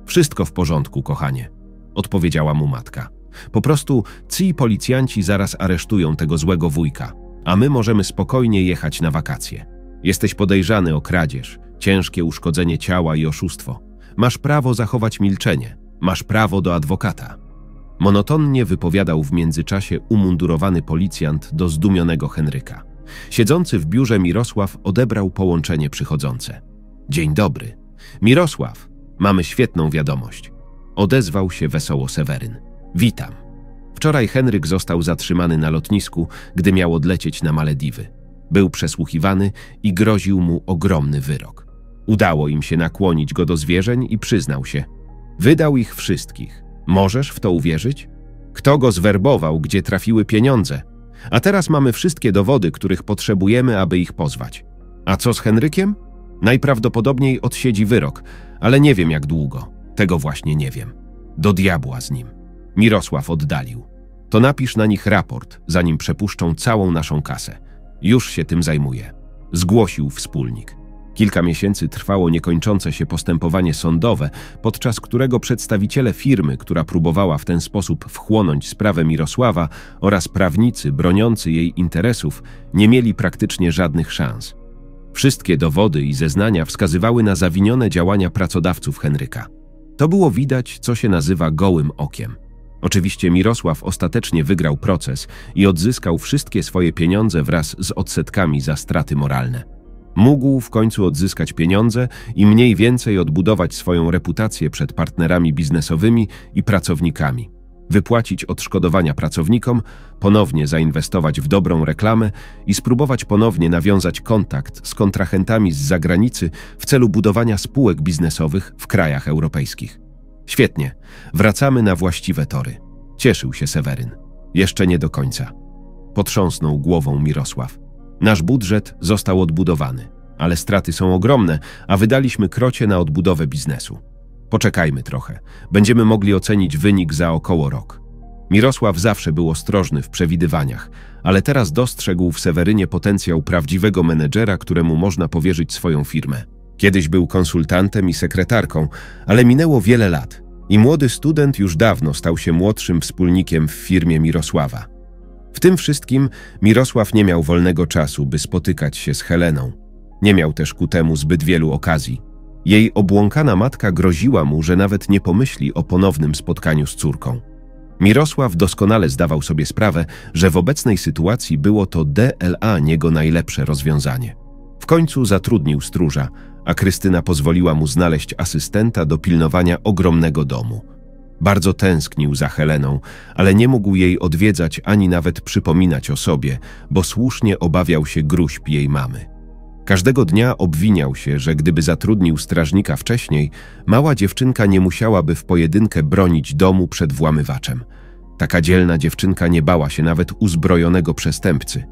Wszystko w porządku, kochanie, odpowiedziała mu matka. Po prostu ci policjanci zaraz aresztują tego złego wujka, a my możemy spokojnie jechać na wakacje. Jesteś podejrzany o kradzież, ciężkie uszkodzenie ciała i oszustwo. Masz prawo zachować milczenie, masz prawo do adwokata. Monotonnie wypowiadał w międzyczasie umundurowany policjant do zdumionego Henryka. Siedzący w biurze Mirosław odebrał połączenie przychodzące. Dzień dobry. Mirosław, mamy świetną wiadomość. Odezwał się wesoło Seweryn. Witam. Wczoraj Henryk został zatrzymany na lotnisku, gdy miał odlecieć na Malediwy. Był przesłuchiwany i groził mu ogromny wyrok. Udało im się nakłonić go do zwierzeń i przyznał się. Wydał ich wszystkich. Możesz w to uwierzyć? Kto go zwerbował, gdzie trafiły pieniądze? A teraz mamy wszystkie dowody, których potrzebujemy, aby ich pozwać. A co z Henrykiem? Najprawdopodobniej odsiedzi wyrok, ale nie wiem jak długo. Tego właśnie nie wiem. Do diabła z nim. Mirosław oddalił. To napisz na nich raport, zanim przepuszczą całą naszą kasę. Już się tym zajmuję. Zgłosił wspólnik. Kilka miesięcy trwało niekończące się postępowanie sądowe, podczas którego przedstawiciele firmy, która próbowała w ten sposób wchłonąć sprawę Mirosława oraz prawnicy broniący jej interesów nie mieli praktycznie żadnych szans. Wszystkie dowody i zeznania wskazywały na zawinione działania pracodawców Henryka. To było widać, co się nazywa gołym okiem. Oczywiście Mirosław ostatecznie wygrał proces i odzyskał wszystkie swoje pieniądze wraz z odsetkami za straty moralne. Mógł w końcu odzyskać pieniądze i mniej więcej odbudować swoją reputację przed partnerami biznesowymi i pracownikami. Wypłacić odszkodowania pracownikom, ponownie zainwestować w dobrą reklamę i spróbować ponownie nawiązać kontakt z kontrahentami z zagranicy w celu budowania spółek biznesowych w krajach europejskich. Świetnie, wracamy na właściwe tory. Cieszył się Seweryn. Jeszcze nie do końca. Potrząsnął głową Mirosław. Nasz budżet został odbudowany, ale straty są ogromne, a wydaliśmy krocie na odbudowę biznesu. Poczekajmy trochę. Będziemy mogli ocenić wynik za około rok. Mirosław zawsze był ostrożny w przewidywaniach, ale teraz dostrzegł w Sewerynie potencjał prawdziwego menedżera, któremu można powierzyć swoją firmę. Kiedyś był konsultantem i sekretarką, ale minęło wiele lat i młody student już dawno stał się młodszym wspólnikiem w firmie Mirosława. W tym wszystkim Mirosław nie miał wolnego czasu, by spotykać się z Heleną. Nie miał też ku temu zbyt wielu okazji. Jej obłąkana matka groziła mu, że nawet nie pomyśli o ponownym spotkaniu z córką. Mirosław doskonale zdawał sobie sprawę, że w obecnej sytuacji było to DLA niego najlepsze rozwiązanie. W końcu zatrudnił stróża, a Krystyna pozwoliła mu znaleźć asystenta do pilnowania ogromnego domu. Bardzo tęsknił za Heleną, ale nie mógł jej odwiedzać ani nawet przypominać o sobie, bo słusznie obawiał się gruźb jej mamy. Każdego dnia obwiniał się, że gdyby zatrudnił strażnika wcześniej, mała dziewczynka nie musiałaby w pojedynkę bronić domu przed włamywaczem. Taka dzielna dziewczynka nie bała się nawet uzbrojonego przestępcy.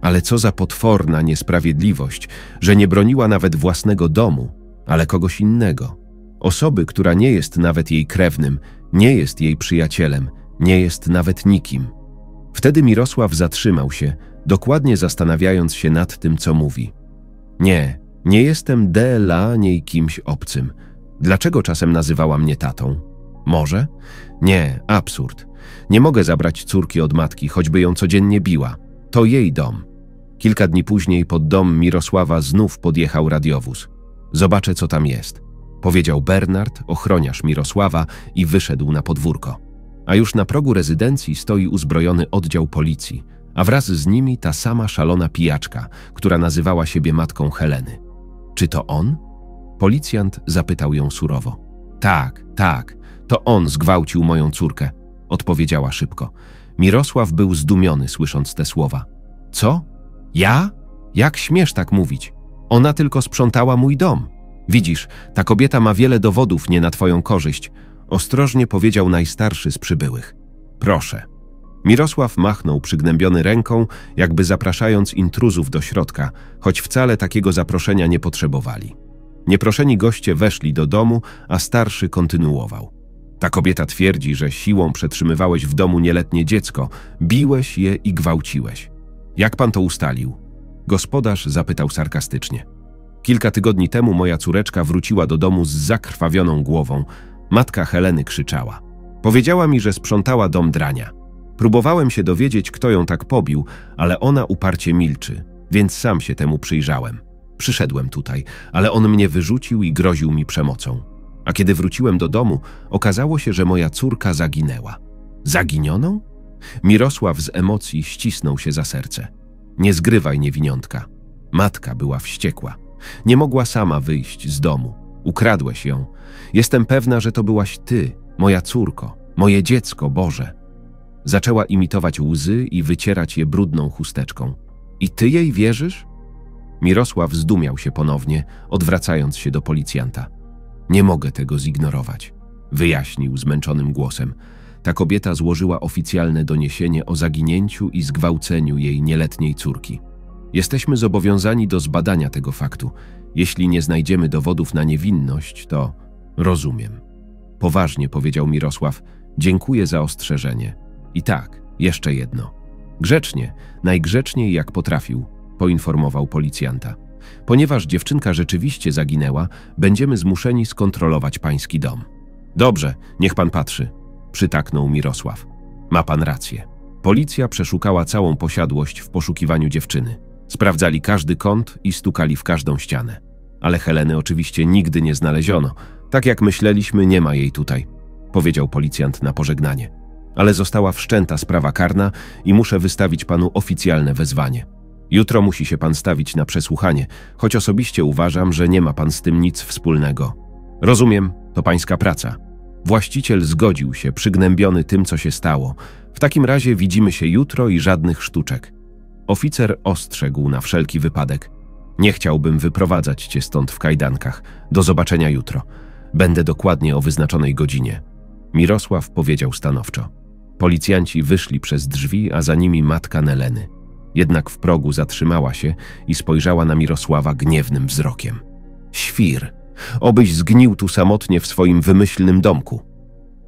Ale co za potworna niesprawiedliwość, że nie broniła nawet własnego domu, ale kogoś innego. Osoby, która nie jest nawet jej krewnym, nie jest jej przyjacielem, nie jest nawet nikim. Wtedy Mirosław zatrzymał się, dokładnie zastanawiając się nad tym, co mówi. Nie, nie jestem dla niej kimś obcym. Dlaczego czasem nazywała mnie tatą? Może? Nie, absurd. Nie mogę zabrać córki od matki, choćby ją codziennie biła. To jej dom. Kilka dni później pod dom Mirosława znów podjechał radiowóz. Zobaczę, co tam jest. Powiedział Bernard, ochroniarz Mirosława i wyszedł na podwórko. A już na progu rezydencji stoi uzbrojony oddział policji – a wraz z nimi ta sama szalona pijaczka, która nazywała siebie matką Heleny. Czy to on? Policjant zapytał ją surowo. Tak, tak, to on zgwałcił moją córkę, odpowiedziała szybko. Mirosław był zdumiony, słysząc te słowa. Co? Ja? Jak śmiesz tak mówić? Ona tylko sprzątała mój dom. Widzisz, ta kobieta ma wiele dowodów nie na twoją korzyść, ostrożnie powiedział najstarszy z przybyłych. Proszę, Mirosław machnął przygnębiony ręką, jakby zapraszając intruzów do środka, choć wcale takiego zaproszenia nie potrzebowali. Nieproszeni goście weszli do domu, a starszy kontynuował. Ta kobieta twierdzi, że siłą przetrzymywałeś w domu nieletnie dziecko, biłeś je i gwałciłeś. Jak pan to ustalił? Gospodarz zapytał sarkastycznie. Kilka tygodni temu moja córeczka wróciła do domu z zakrwawioną głową. Matka Heleny krzyczała. Powiedziała mi, że sprzątała dom drania. Próbowałem się dowiedzieć, kto ją tak pobił, ale ona uparcie milczy, więc sam się temu przyjrzałem. Przyszedłem tutaj, ale on mnie wyrzucił i groził mi przemocą. A kiedy wróciłem do domu, okazało się, że moja córka zaginęła. Zaginioną? Mirosław z emocji ścisnął się za serce. Nie zgrywaj niewiniątka. Matka była wściekła. Nie mogła sama wyjść z domu. Ukradłeś ją. Jestem pewna, że to byłaś ty, moja córko, moje dziecko Boże. Zaczęła imitować łzy i wycierać je brudną chusteczką. I ty jej wierzysz? Mirosław zdumiał się ponownie, odwracając się do policjanta. Nie mogę tego zignorować, wyjaśnił zmęczonym głosem. Ta kobieta złożyła oficjalne doniesienie o zaginięciu i zgwałceniu jej nieletniej córki. Jesteśmy zobowiązani do zbadania tego faktu. Jeśli nie znajdziemy dowodów na niewinność, to rozumiem. Poważnie powiedział Mirosław: Dziękuję za ostrzeżenie. I tak, jeszcze jedno. Grzecznie, najgrzeczniej jak potrafił, poinformował policjanta. Ponieważ dziewczynka rzeczywiście zaginęła, będziemy zmuszeni skontrolować pański dom. Dobrze, niech pan patrzy, przytaknął Mirosław. Ma pan rację. Policja przeszukała całą posiadłość w poszukiwaniu dziewczyny. Sprawdzali każdy kąt i stukali w każdą ścianę. Ale Heleny oczywiście nigdy nie znaleziono. Tak jak myśleliśmy, nie ma jej tutaj, powiedział policjant na pożegnanie ale została wszczęta sprawa karna i muszę wystawić panu oficjalne wezwanie. Jutro musi się pan stawić na przesłuchanie, choć osobiście uważam, że nie ma pan z tym nic wspólnego. Rozumiem, to pańska praca. Właściciel zgodził się, przygnębiony tym, co się stało. W takim razie widzimy się jutro i żadnych sztuczek. Oficer ostrzegł na wszelki wypadek. Nie chciałbym wyprowadzać cię stąd w kajdankach. Do zobaczenia jutro. Będę dokładnie o wyznaczonej godzinie. Mirosław powiedział stanowczo. Policjanci wyszli przez drzwi, a za nimi matka Neleny. Jednak w progu zatrzymała się i spojrzała na Mirosława gniewnym wzrokiem. Świr, obyś zgnił tu samotnie w swoim wymyślnym domku.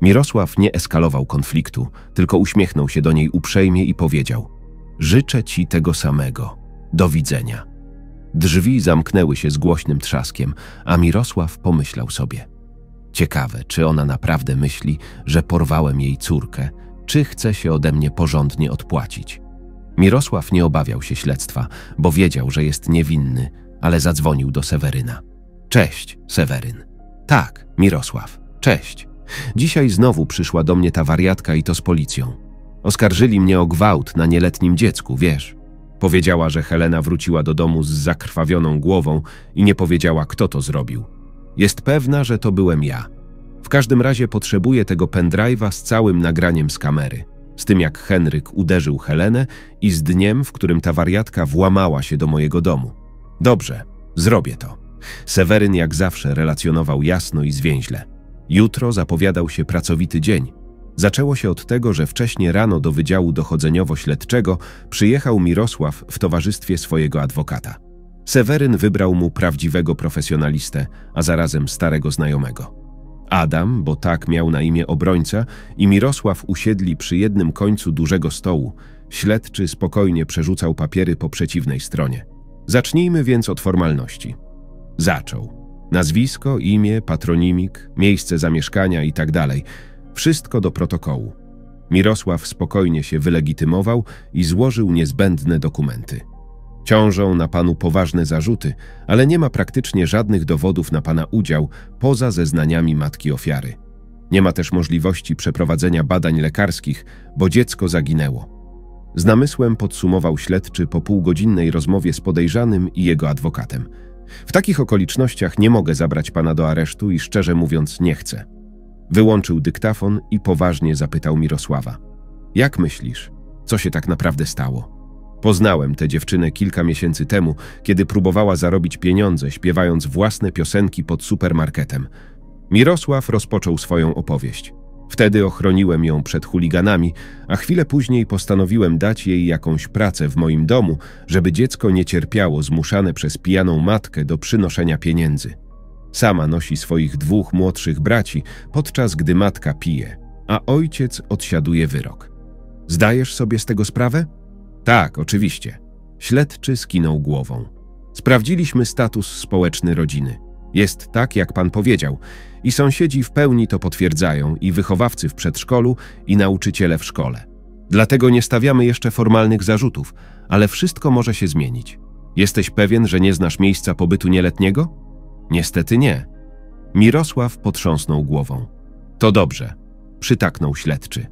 Mirosław nie eskalował konfliktu, tylko uśmiechnął się do niej uprzejmie i powiedział: Życzę ci tego samego. Do widzenia. Drzwi zamknęły się z głośnym trzaskiem, a Mirosław pomyślał sobie: Ciekawe, czy ona naprawdę myśli, że porwałem jej córkę, czy chce się ode mnie porządnie odpłacić. Mirosław nie obawiał się śledztwa, bo wiedział, że jest niewinny, ale zadzwonił do Seweryna. Cześć, Seweryn. Tak, Mirosław. Cześć. Dzisiaj znowu przyszła do mnie ta wariatka i to z policją. Oskarżyli mnie o gwałt na nieletnim dziecku, wiesz. Powiedziała, że Helena wróciła do domu z zakrwawioną głową i nie powiedziała, kto to zrobił. Jest pewna, że to byłem ja. W każdym razie potrzebuję tego pendrive'a z całym nagraniem z kamery. Z tym jak Henryk uderzył Helenę i z dniem, w którym ta wariatka włamała się do mojego domu. Dobrze, zrobię to. Seweryn jak zawsze relacjonował jasno i zwięźle. Jutro zapowiadał się pracowity dzień. Zaczęło się od tego, że wcześnie rano do Wydziału Dochodzeniowo-Śledczego przyjechał Mirosław w towarzystwie swojego adwokata. Seweryn wybrał mu prawdziwego profesjonalistę, a zarazem starego znajomego. Adam, bo tak miał na imię obrońca, i Mirosław usiedli przy jednym końcu dużego stołu. Śledczy spokojnie przerzucał papiery po przeciwnej stronie. Zacznijmy więc od formalności. Zaczął. Nazwisko, imię, patronimik, miejsce zamieszkania itd. Tak Wszystko do protokołu. Mirosław spokojnie się wylegitymował i złożył niezbędne dokumenty. Ciążą na panu poważne zarzuty, ale nie ma praktycznie żadnych dowodów na pana udział poza zeznaniami matki ofiary. Nie ma też możliwości przeprowadzenia badań lekarskich, bo dziecko zaginęło. Z namysłem podsumował śledczy po półgodzinnej rozmowie z podejrzanym i jego adwokatem. W takich okolicznościach nie mogę zabrać pana do aresztu i szczerze mówiąc nie chcę. Wyłączył dyktafon i poważnie zapytał Mirosława. Jak myślisz, co się tak naprawdę stało? Poznałem tę dziewczynę kilka miesięcy temu, kiedy próbowała zarobić pieniądze, śpiewając własne piosenki pod supermarketem. Mirosław rozpoczął swoją opowieść. Wtedy ochroniłem ją przed chuliganami, a chwilę później postanowiłem dać jej jakąś pracę w moim domu, żeby dziecko nie cierpiało zmuszane przez pijaną matkę do przynoszenia pieniędzy. Sama nosi swoich dwóch młodszych braci, podczas gdy matka pije, a ojciec odsiaduje wyrok. Zdajesz sobie z tego sprawę? Tak, oczywiście. Śledczy skinął głową. Sprawdziliśmy status społeczny rodziny. Jest tak, jak pan powiedział, i sąsiedzi w pełni to potwierdzają, i wychowawcy w przedszkolu, i nauczyciele w szkole. Dlatego nie stawiamy jeszcze formalnych zarzutów, ale wszystko może się zmienić. Jesteś pewien, że nie znasz miejsca pobytu nieletniego? Niestety nie. Mirosław potrząsnął głową. To dobrze, przytaknął śledczy.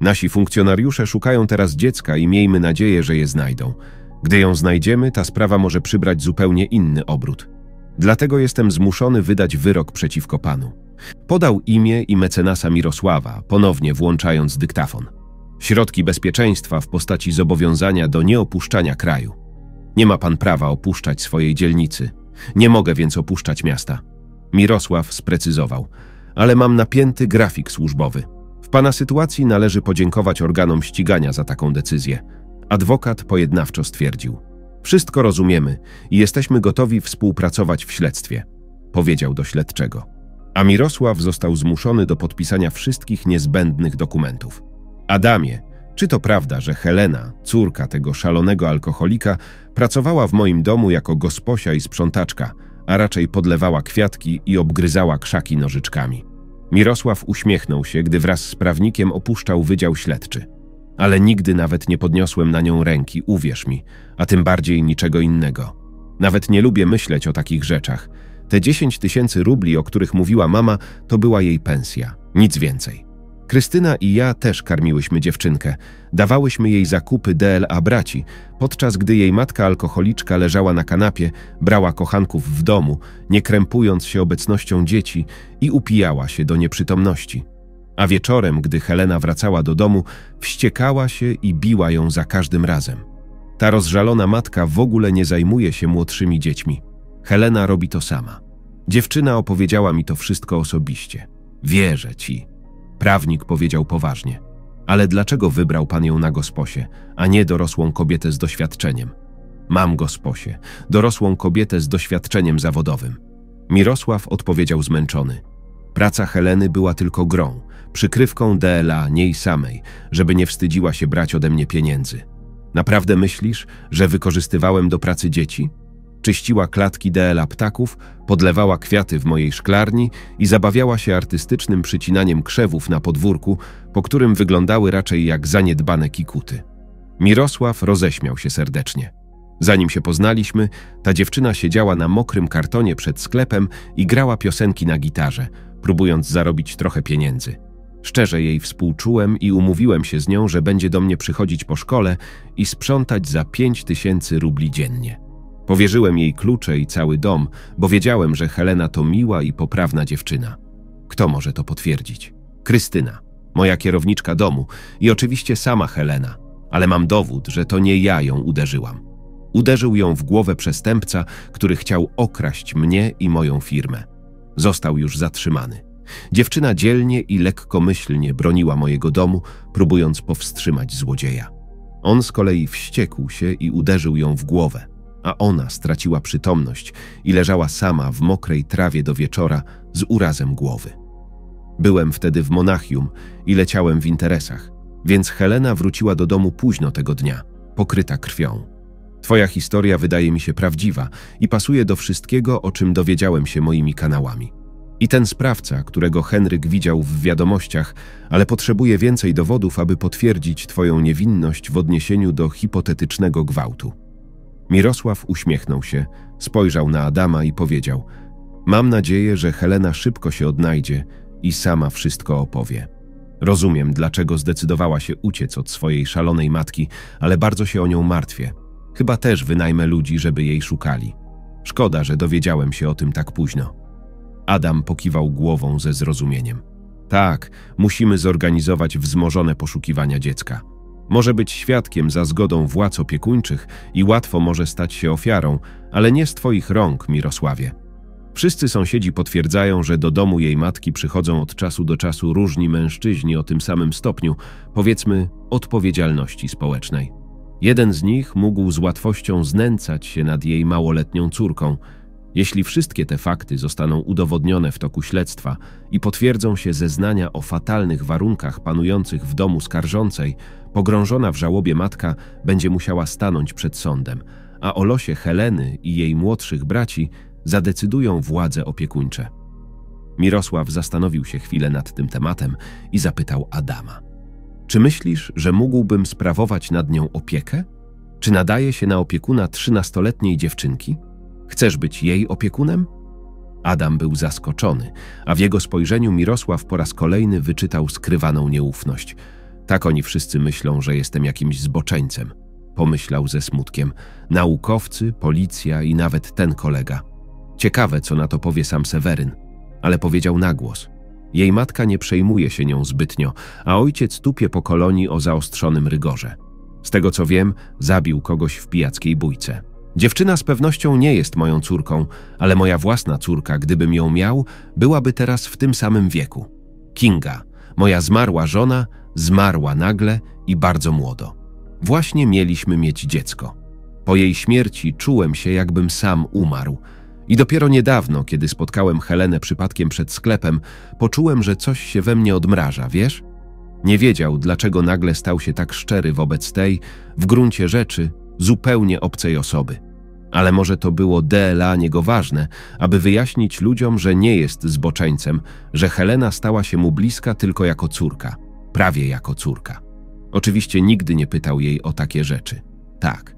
Nasi funkcjonariusze szukają teraz dziecka i miejmy nadzieję, że je znajdą. Gdy ją znajdziemy, ta sprawa może przybrać zupełnie inny obrót. Dlatego jestem zmuszony wydać wyrok przeciwko panu. Podał imię i mecenasa Mirosława, ponownie włączając dyktafon. Środki bezpieczeństwa w postaci zobowiązania do nieopuszczania kraju. Nie ma pan prawa opuszczać swojej dzielnicy. Nie mogę więc opuszczać miasta. Mirosław sprecyzował, ale mam napięty grafik służbowy. W pana sytuacji należy podziękować organom ścigania za taką decyzję. Adwokat pojednawczo stwierdził. Wszystko rozumiemy i jesteśmy gotowi współpracować w śledztwie, powiedział do śledczego. A Mirosław został zmuszony do podpisania wszystkich niezbędnych dokumentów. Adamie, czy to prawda, że Helena, córka tego szalonego alkoholika, pracowała w moim domu jako gosposia i sprzątaczka, a raczej podlewała kwiatki i obgryzała krzaki nożyczkami? Mirosław uśmiechnął się, gdy wraz z prawnikiem opuszczał Wydział Śledczy. Ale nigdy nawet nie podniosłem na nią ręki, uwierz mi, a tym bardziej niczego innego. Nawet nie lubię myśleć o takich rzeczach. Te dziesięć tysięcy rubli, o których mówiła mama, to była jej pensja. Nic więcej. Krystyna i ja też karmiłyśmy dziewczynkę. Dawałyśmy jej zakupy DLA braci, podczas gdy jej matka alkoholiczka leżała na kanapie, brała kochanków w domu, nie krępując się obecnością dzieci i upijała się do nieprzytomności. A wieczorem, gdy Helena wracała do domu, wściekała się i biła ją za każdym razem. Ta rozżalona matka w ogóle nie zajmuje się młodszymi dziećmi. Helena robi to sama. Dziewczyna opowiedziała mi to wszystko osobiście. Wierzę ci. Prawnik powiedział poważnie. Ale dlaczego wybrał pan ją na gosposie, a nie dorosłą kobietę z doświadczeniem? Mam gosposie, dorosłą kobietę z doświadczeniem zawodowym. Mirosław odpowiedział zmęczony. Praca Heleny była tylko grą, przykrywką DLA niej samej, żeby nie wstydziła się brać ode mnie pieniędzy. Naprawdę myślisz, że wykorzystywałem do pracy dzieci? Czyściła klatki DLA ptaków, podlewała kwiaty w mojej szklarni i zabawiała się artystycznym przycinaniem krzewów na podwórku, po którym wyglądały raczej jak zaniedbane kikuty. Mirosław roześmiał się serdecznie. Zanim się poznaliśmy, ta dziewczyna siedziała na mokrym kartonie przed sklepem i grała piosenki na gitarze, próbując zarobić trochę pieniędzy. Szczerze jej współczułem i umówiłem się z nią, że będzie do mnie przychodzić po szkole i sprzątać za pięć tysięcy rubli dziennie. Powierzyłem jej klucze i cały dom, bo wiedziałem, że Helena to miła i poprawna dziewczyna. Kto może to potwierdzić? Krystyna, moja kierowniczka domu i oczywiście sama Helena, ale mam dowód, że to nie ja ją uderzyłam. Uderzył ją w głowę przestępca, który chciał okraść mnie i moją firmę. Został już zatrzymany. Dziewczyna dzielnie i lekkomyślnie broniła mojego domu, próbując powstrzymać złodzieja. On z kolei wściekł się i uderzył ją w głowę a ona straciła przytomność i leżała sama w mokrej trawie do wieczora z urazem głowy. Byłem wtedy w Monachium i leciałem w interesach, więc Helena wróciła do domu późno tego dnia, pokryta krwią. Twoja historia wydaje mi się prawdziwa i pasuje do wszystkiego, o czym dowiedziałem się moimi kanałami. I ten sprawca, którego Henryk widział w wiadomościach, ale potrzebuje więcej dowodów, aby potwierdzić Twoją niewinność w odniesieniu do hipotetycznego gwałtu. Mirosław uśmiechnął się, spojrzał na Adama i powiedział: Mam nadzieję, że Helena szybko się odnajdzie i sama wszystko opowie. Rozumiem, dlaczego zdecydowała się uciec od swojej szalonej matki, ale bardzo się o nią martwię. Chyba też wynajmę ludzi, żeby jej szukali. Szkoda, że dowiedziałem się o tym tak późno. Adam pokiwał głową ze zrozumieniem. Tak, musimy zorganizować wzmożone poszukiwania dziecka. Może być świadkiem za zgodą władz opiekuńczych i łatwo może stać się ofiarą, ale nie z twoich rąk, Mirosławie. Wszyscy sąsiedzi potwierdzają, że do domu jej matki przychodzą od czasu do czasu różni mężczyźni o tym samym stopniu, powiedzmy, odpowiedzialności społecznej. Jeden z nich mógł z łatwością znęcać się nad jej małoletnią córką – jeśli wszystkie te fakty zostaną udowodnione w toku śledztwa i potwierdzą się zeznania o fatalnych warunkach panujących w domu skarżącej, pogrążona w żałobie matka będzie musiała stanąć przed sądem, a o losie Heleny i jej młodszych braci zadecydują władze opiekuńcze. Mirosław zastanowił się chwilę nad tym tematem i zapytał Adama: Czy myślisz, że mógłbym sprawować nad nią opiekę? Czy nadaje się na opiekuna trzynastoletniej dziewczynki? Chcesz być jej opiekunem? Adam był zaskoczony, a w jego spojrzeniu Mirosław po raz kolejny wyczytał skrywaną nieufność. Tak oni wszyscy myślą, że jestem jakimś zboczeńcem. Pomyślał ze smutkiem. Naukowcy, policja i nawet ten kolega. Ciekawe, co na to powie sam Seweryn, ale powiedział na głos. Jej matka nie przejmuje się nią zbytnio, a ojciec tupie po kolonii o zaostrzonym rygorze. Z tego co wiem, zabił kogoś w pijackiej bójce. Dziewczyna z pewnością nie jest moją córką, ale moja własna córka, gdybym ją miał, byłaby teraz w tym samym wieku. Kinga, moja zmarła żona, zmarła nagle i bardzo młodo. Właśnie mieliśmy mieć dziecko. Po jej śmierci czułem się, jakbym sam umarł. I dopiero niedawno, kiedy spotkałem Helenę przypadkiem przed sklepem, poczułem, że coś się we mnie odmraża, wiesz? Nie wiedział, dlaczego nagle stał się tak szczery wobec tej, w gruncie rzeczy, zupełnie obcej osoby. Ale może to było dla niego ważne, aby wyjaśnić ludziom, że nie jest zboczeńcem, że Helena stała się mu bliska tylko jako córka, prawie jako córka. Oczywiście nigdy nie pytał jej o takie rzeczy. Tak.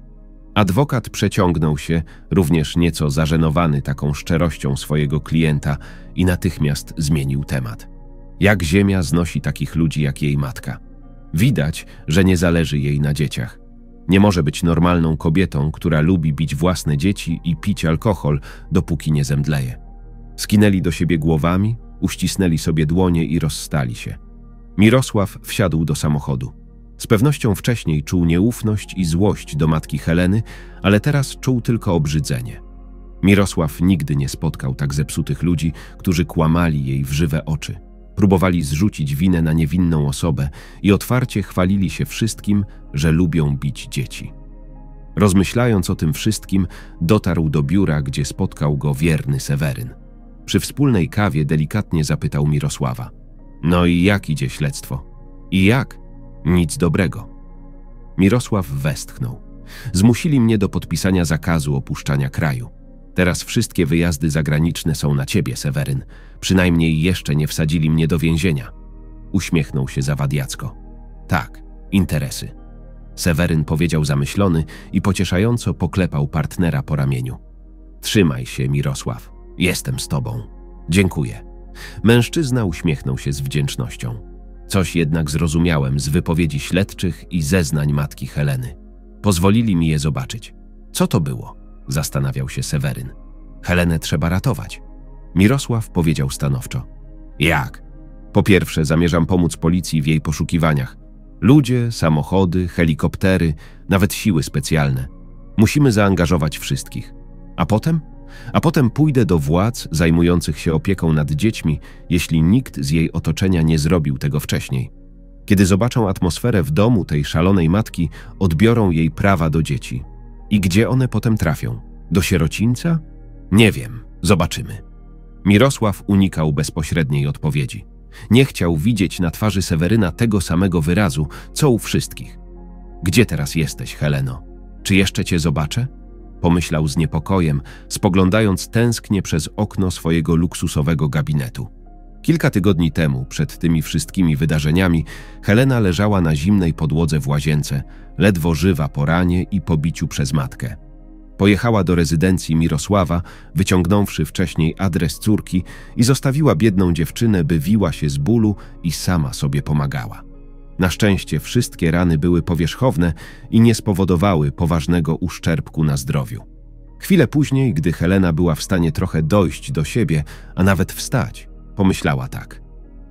Adwokat przeciągnął się, również nieco zażenowany taką szczerością swojego klienta i natychmiast zmienił temat. Jak ziemia znosi takich ludzi jak jej matka. Widać, że nie zależy jej na dzieciach. Nie może być normalną kobietą, która lubi bić własne dzieci i pić alkohol, dopóki nie zemdleje. Skinęli do siebie głowami, uścisnęli sobie dłonie i rozstali się. Mirosław wsiadł do samochodu. Z pewnością wcześniej czuł nieufność i złość do matki Heleny, ale teraz czuł tylko obrzydzenie. Mirosław nigdy nie spotkał tak zepsutych ludzi, którzy kłamali jej w żywe oczy. Próbowali zrzucić winę na niewinną osobę i otwarcie chwalili się wszystkim, że lubią bić dzieci. Rozmyślając o tym wszystkim, dotarł do biura, gdzie spotkał go wierny Seweryn. Przy wspólnej kawie delikatnie zapytał Mirosława. No i jak idzie śledztwo? I jak? Nic dobrego. Mirosław westchnął. Zmusili mnie do podpisania zakazu opuszczania kraju. Teraz wszystkie wyjazdy zagraniczne są na ciebie, Seweryn. Przynajmniej jeszcze nie wsadzili mnie do więzienia. Uśmiechnął się zawadiacko. Tak, interesy. Seweryn powiedział zamyślony i pocieszająco poklepał partnera po ramieniu. Trzymaj się, Mirosław. Jestem z tobą. Dziękuję. Mężczyzna uśmiechnął się z wdzięcznością. Coś jednak zrozumiałem z wypowiedzi śledczych i zeznań matki Heleny. Pozwolili mi je zobaczyć. Co to było? Zastanawiał się Seweryn. Helenę trzeba ratować. Mirosław powiedział stanowczo. Jak? Po pierwsze, zamierzam pomóc policji w jej poszukiwaniach. Ludzie, samochody, helikoptery, nawet siły specjalne. Musimy zaangażować wszystkich. A potem? A potem pójdę do władz zajmujących się opieką nad dziećmi, jeśli nikt z jej otoczenia nie zrobił tego wcześniej. Kiedy zobaczą atmosferę w domu tej szalonej matki, odbiorą jej prawa do dzieci. I gdzie one potem trafią? Do sierocińca? Nie wiem, zobaczymy. Mirosław unikał bezpośredniej odpowiedzi. Nie chciał widzieć na twarzy Seweryna tego samego wyrazu, co u wszystkich. Gdzie teraz jesteś, Heleno? Czy jeszcze cię zobaczę? Pomyślał z niepokojem, spoglądając tęsknie przez okno swojego luksusowego gabinetu. Kilka tygodni temu, przed tymi wszystkimi wydarzeniami, Helena leżała na zimnej podłodze w łazience, ledwo żywa po ranie i pobiciu przez matkę. Pojechała do rezydencji Mirosława, wyciągnąwszy wcześniej adres córki i zostawiła biedną dziewczynę, by wiła się z bólu i sama sobie pomagała. Na szczęście wszystkie rany były powierzchowne i nie spowodowały poważnego uszczerbku na zdrowiu. Chwilę później, gdy Helena była w stanie trochę dojść do siebie, a nawet wstać, pomyślała tak.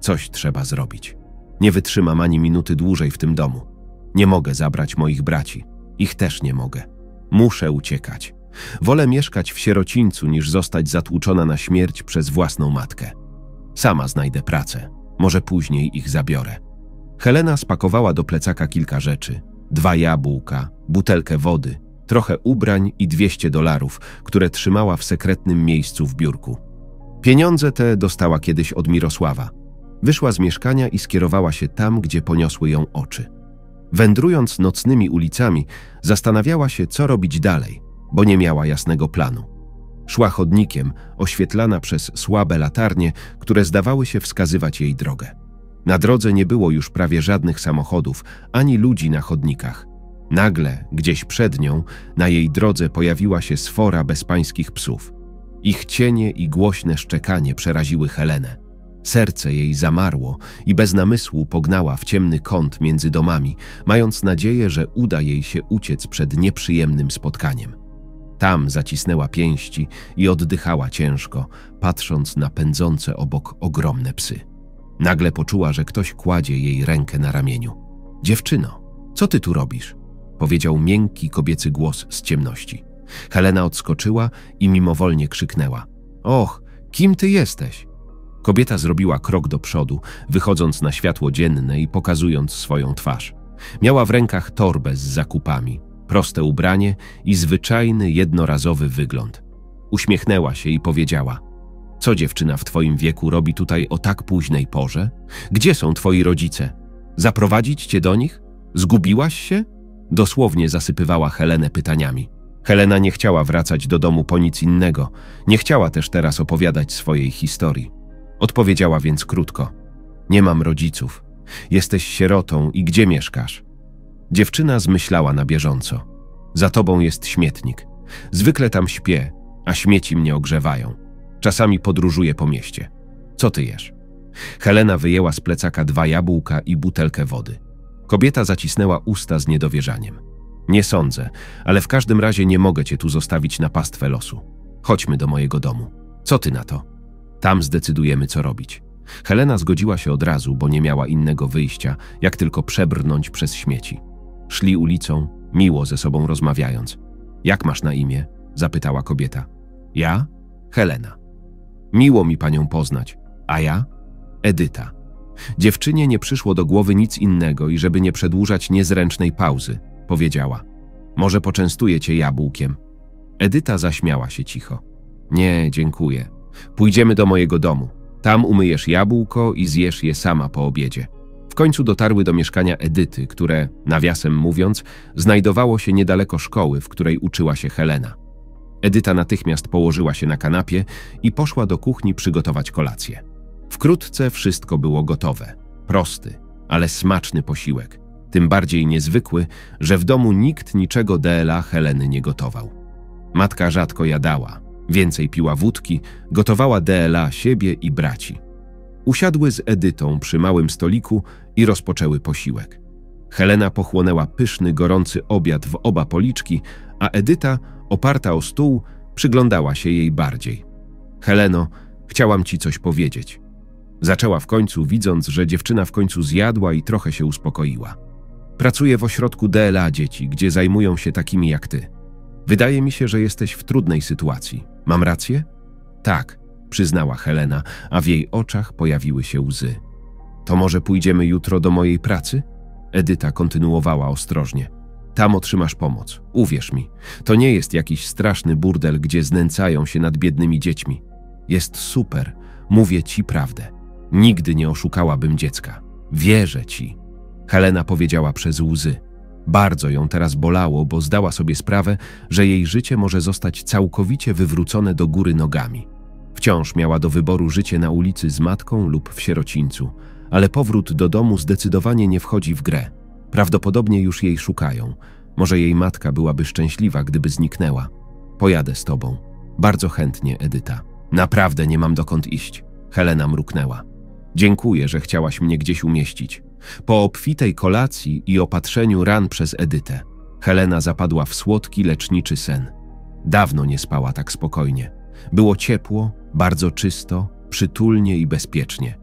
Coś trzeba zrobić. Nie wytrzymam ani minuty dłużej w tym domu. Nie mogę zabrać moich braci. Ich też nie mogę. Muszę uciekać. Wolę mieszkać w sierocińcu, niż zostać zatłuczona na śmierć przez własną matkę. Sama znajdę pracę. Może później ich zabiorę. Helena spakowała do plecaka kilka rzeczy: dwa jabłka, butelkę wody, trochę ubrań i 200 dolarów, które trzymała w sekretnym miejscu w biurku. Pieniądze te dostała kiedyś od Mirosława. Wyszła z mieszkania i skierowała się tam, gdzie poniosły ją oczy. Wędrując nocnymi ulicami, zastanawiała się, co robić dalej, bo nie miała jasnego planu. Szła chodnikiem, oświetlana przez słabe latarnie, które zdawały się wskazywać jej drogę. Na drodze nie było już prawie żadnych samochodów, ani ludzi na chodnikach. Nagle, gdzieś przed nią, na jej drodze pojawiła się sfora bezpańskich psów. Ich cienie i głośne szczekanie przeraziły Helenę. Serce jej zamarło i bez namysłu pognała w ciemny kąt między domami, mając nadzieję, że uda jej się uciec przed nieprzyjemnym spotkaniem. Tam zacisnęła pięści i oddychała ciężko, patrząc na pędzące obok ogromne psy. Nagle poczuła, że ktoś kładzie jej rękę na ramieniu. Dziewczyno, co ty tu robisz? powiedział miękki kobiecy głos z ciemności. Helena odskoczyła i mimowolnie krzyknęła: Och, kim ty jesteś? Kobieta zrobiła krok do przodu, wychodząc na światło dzienne i pokazując swoją twarz. Miała w rękach torbę z zakupami, proste ubranie i zwyczajny, jednorazowy wygląd. Uśmiechnęła się i powiedziała: Co dziewczyna w twoim wieku robi tutaj o tak późnej porze? Gdzie są twoi rodzice? Zaprowadzić cię do nich? Zgubiłaś się? Dosłownie zasypywała Helenę pytaniami. Helena nie chciała wracać do domu po nic innego, nie chciała też teraz opowiadać swojej historii. Odpowiedziała więc krótko: Nie mam rodziców. Jesteś sierotą i gdzie mieszkasz? Dziewczyna zmyślała na bieżąco. Za tobą jest śmietnik. Zwykle tam śpię, a śmieci mnie ogrzewają. Czasami podróżuję po mieście. Co ty jesz? Helena wyjęła z plecaka dwa jabłka i butelkę wody. Kobieta zacisnęła usta z niedowierzaniem. Nie sądzę, ale w każdym razie nie mogę cię tu zostawić na pastwę losu. Chodźmy do mojego domu. Co ty na to? Tam zdecydujemy, co robić. Helena zgodziła się od razu, bo nie miała innego wyjścia, jak tylko przebrnąć przez śmieci. Szli ulicą, miło ze sobą rozmawiając. Jak masz na imię? zapytała kobieta. Ja? Helena. Miło mi panią poznać. A ja? Edyta. Dziewczynie nie przyszło do głowy nic innego i żeby nie przedłużać niezręcznej pauzy, powiedziała. Może poczęstuję cię jabłkiem. Edyta zaśmiała się cicho. Nie, dziękuję. Pójdziemy do mojego domu. Tam umyjesz jabłko i zjesz je sama po obiedzie. W końcu dotarły do mieszkania Edyty, które, nawiasem mówiąc, znajdowało się niedaleko szkoły, w której uczyła się Helena. Edyta natychmiast położyła się na kanapie i poszła do kuchni przygotować kolację. Wkrótce wszystko było gotowe. Prosty, ale smaczny posiłek. Tym bardziej niezwykły, że w domu nikt niczego DLA Heleny nie gotował. Matka rzadko jadała, więcej piła wódki, gotowała DLA siebie i braci. Usiadły z Edytą przy małym stoliku i rozpoczęły posiłek. Helena pochłonęła pyszny, gorący obiad w oba policzki, a Edyta, oparta o stół, przyglądała się jej bardziej. Heleno, chciałam ci coś powiedzieć. Zaczęła w końcu, widząc, że dziewczyna w końcu zjadła i trochę się uspokoiła. Pracuję w ośrodku DLA dzieci, gdzie zajmują się takimi jak ty. Wydaje mi się, że jesteś w trudnej sytuacji. Mam rację? Tak, przyznała Helena, a w jej oczach pojawiły się łzy. To może pójdziemy jutro do mojej pracy? Edyta kontynuowała ostrożnie. Tam otrzymasz pomoc. Uwierz mi, to nie jest jakiś straszny burdel, gdzie znęcają się nad biednymi dziećmi. Jest super, mówię ci prawdę. Nigdy nie oszukałabym dziecka. Wierzę ci. Helena powiedziała przez łzy. Bardzo ją teraz bolało, bo zdała sobie sprawę, że jej życie może zostać całkowicie wywrócone do góry nogami. Wciąż miała do wyboru życie na ulicy z matką lub w sierocińcu, ale powrót do domu zdecydowanie nie wchodzi w grę. Prawdopodobnie już jej szukają. Może jej matka byłaby szczęśliwa, gdyby zniknęła. Pojadę z tobą. Bardzo chętnie, Edyta. Naprawdę nie mam dokąd iść. Helena mruknęła. Dziękuję, że chciałaś mnie gdzieś umieścić. Po obfitej kolacji i opatrzeniu ran przez Edytę, Helena zapadła w słodki, leczniczy sen. Dawno nie spała tak spokojnie. Było ciepło, bardzo czysto, przytulnie i bezpiecznie.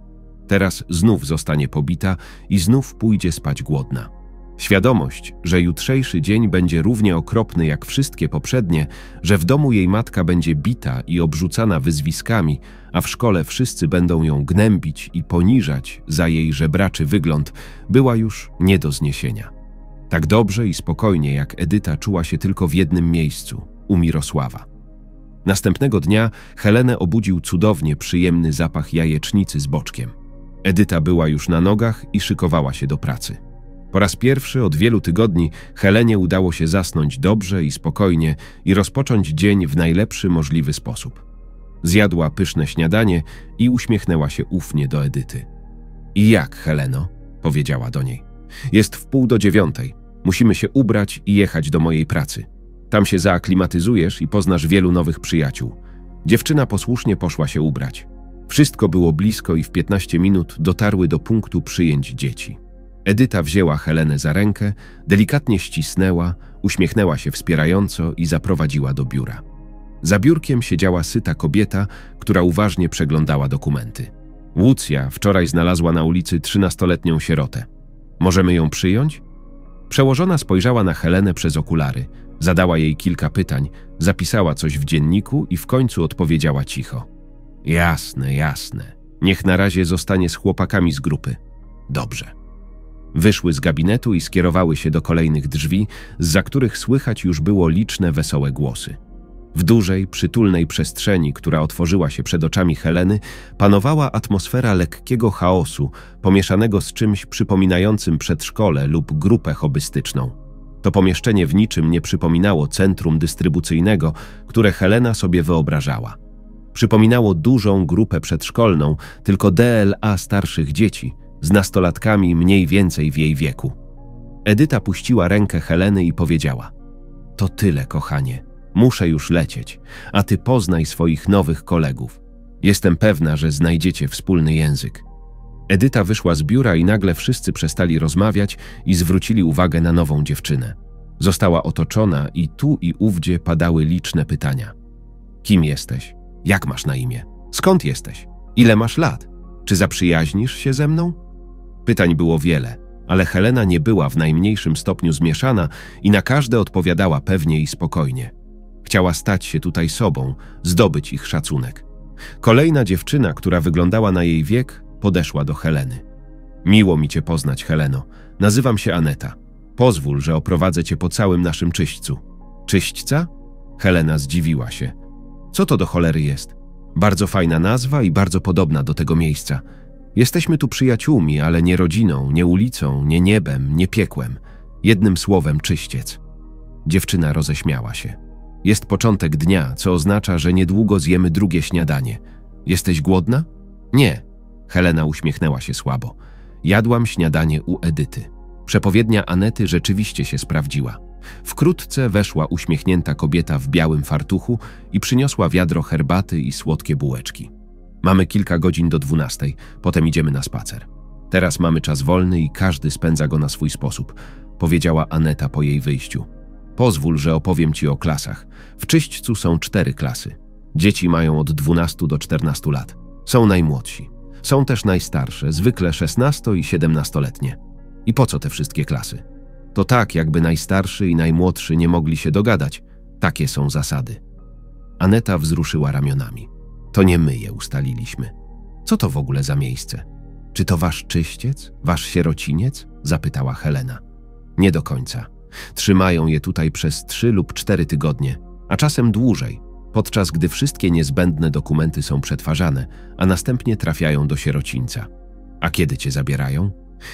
Teraz znów zostanie pobita i znów pójdzie spać głodna. Świadomość, że jutrzejszy dzień będzie równie okropny jak wszystkie poprzednie, że w domu jej matka będzie bita i obrzucana wyzwiskami, a w szkole wszyscy będą ją gnębić i poniżać za jej żebraczy wygląd, była już nie do zniesienia. Tak dobrze i spokojnie jak Edyta czuła się tylko w jednym miejscu u Mirosława. Następnego dnia Helenę obudził cudownie przyjemny zapach jajecznicy z boczkiem. Edyta była już na nogach i szykowała się do pracy. Po raz pierwszy od wielu tygodni Helenie udało się zasnąć dobrze i spokojnie i rozpocząć dzień w najlepszy możliwy sposób. Zjadła pyszne śniadanie i uśmiechnęła się ufnie do Edyty. I jak, Heleno? powiedziała do niej. Jest w pół do dziewiątej. Musimy się ubrać i jechać do mojej pracy. Tam się zaaklimatyzujesz i poznasz wielu nowych przyjaciół. Dziewczyna posłusznie poszła się ubrać. Wszystko było blisko i w 15 minut dotarły do punktu przyjęć dzieci. Edyta wzięła Helenę za rękę, delikatnie ścisnęła, uśmiechnęła się wspierająco i zaprowadziła do biura. Za biurkiem siedziała syta kobieta, która uważnie przeglądała dokumenty. Łucja wczoraj znalazła na ulicy trzynastoletnią sierotę. Możemy ją przyjąć? Przełożona spojrzała na Helenę przez okulary, zadała jej kilka pytań, zapisała coś w dzienniku i w końcu odpowiedziała cicho. Jasne, jasne. Niech na razie zostanie z chłopakami z grupy. Dobrze. Wyszły z gabinetu i skierowały się do kolejnych drzwi, za których słychać już było liczne wesołe głosy. W dużej, przytulnej przestrzeni, która otworzyła się przed oczami Heleny, panowała atmosfera lekkiego chaosu, pomieszanego z czymś przypominającym przedszkole lub grupę hobbystyczną. To pomieszczenie w niczym nie przypominało centrum dystrybucyjnego, które Helena sobie wyobrażała. Przypominało dużą grupę przedszkolną, tylko DLA starszych dzieci, z nastolatkami mniej więcej w jej wieku. Edyta puściła rękę Heleny i powiedziała: To tyle, kochanie. Muszę już lecieć, a ty poznaj swoich nowych kolegów. Jestem pewna, że znajdziecie wspólny język. Edyta wyszła z biura i nagle wszyscy przestali rozmawiać i zwrócili uwagę na nową dziewczynę. Została otoczona i tu i ówdzie padały liczne pytania. Kim jesteś? Jak masz na imię? Skąd jesteś? Ile masz lat? Czy zaprzyjaźnisz się ze mną? Pytań było wiele, ale Helena nie była w najmniejszym stopniu zmieszana i na każde odpowiadała pewnie i spokojnie. Chciała stać się tutaj sobą, zdobyć ich szacunek. Kolejna dziewczyna, która wyglądała na jej wiek, podeszła do Heleny. Miło mi cię poznać, Heleno. Nazywam się Aneta. Pozwól, że oprowadzę cię po całym naszym czyśćcu. Czyśćca? Helena zdziwiła się. Co to do cholery jest? Bardzo fajna nazwa i bardzo podobna do tego miejsca. Jesteśmy tu przyjaciółmi, ale nie rodziną, nie ulicą, nie niebem, nie piekłem. Jednym słowem czyściec. Dziewczyna roześmiała się. Jest początek dnia, co oznacza, że niedługo zjemy drugie śniadanie. Jesteś głodna? Nie. Helena uśmiechnęła się słabo. Jadłam śniadanie u Edyty. Przepowiednia Anety rzeczywiście się sprawdziła. Wkrótce weszła uśmiechnięta kobieta w białym fartuchu i przyniosła wiadro herbaty i słodkie bułeczki. Mamy kilka godzin do dwunastej, potem idziemy na spacer. Teraz mamy czas wolny i każdy spędza go na swój sposób, powiedziała Aneta po jej wyjściu. Pozwól, że opowiem ci o klasach. W Czyśćcu są cztery klasy. Dzieci mają od 12 do 14 lat. Są najmłodsi. Są też najstarsze, zwykle 16 i 17-letnie. I po co te wszystkie klasy? To tak, jakby najstarszy i najmłodszy nie mogli się dogadać. Takie są zasady. Aneta wzruszyła ramionami. To nie my je ustaliliśmy. Co to w ogóle za miejsce? Czy to wasz czyściec? Wasz sierociniec? Zapytała Helena. Nie do końca. Trzymają je tutaj przez trzy lub cztery tygodnie, a czasem dłużej, podczas gdy wszystkie niezbędne dokumenty są przetwarzane, a następnie trafiają do sierocińca. A kiedy cię zabierają?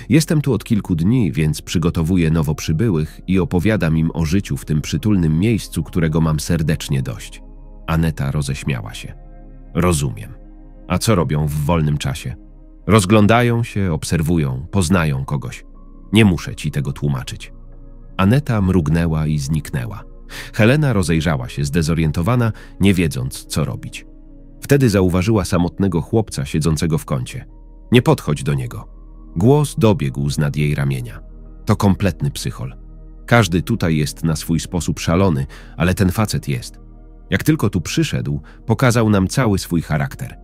Jestem tu od kilku dni, więc przygotowuję nowo przybyłych i opowiadam im o życiu w tym przytulnym miejscu, którego mam serdecznie dość. Aneta roześmiała się. Rozumiem. A co robią w wolnym czasie? Rozglądają się, obserwują, poznają kogoś. Nie muszę ci tego tłumaczyć. Aneta mrugnęła i zniknęła. Helena rozejrzała się zdezorientowana, nie wiedząc, co robić. Wtedy zauważyła samotnego chłopca siedzącego w kącie. Nie podchodź do niego. Głos dobiegł z nad jej ramienia. To kompletny psychol. Każdy tutaj jest na swój sposób szalony, ale ten facet jest. Jak tylko tu przyszedł, pokazał nam cały swój charakter.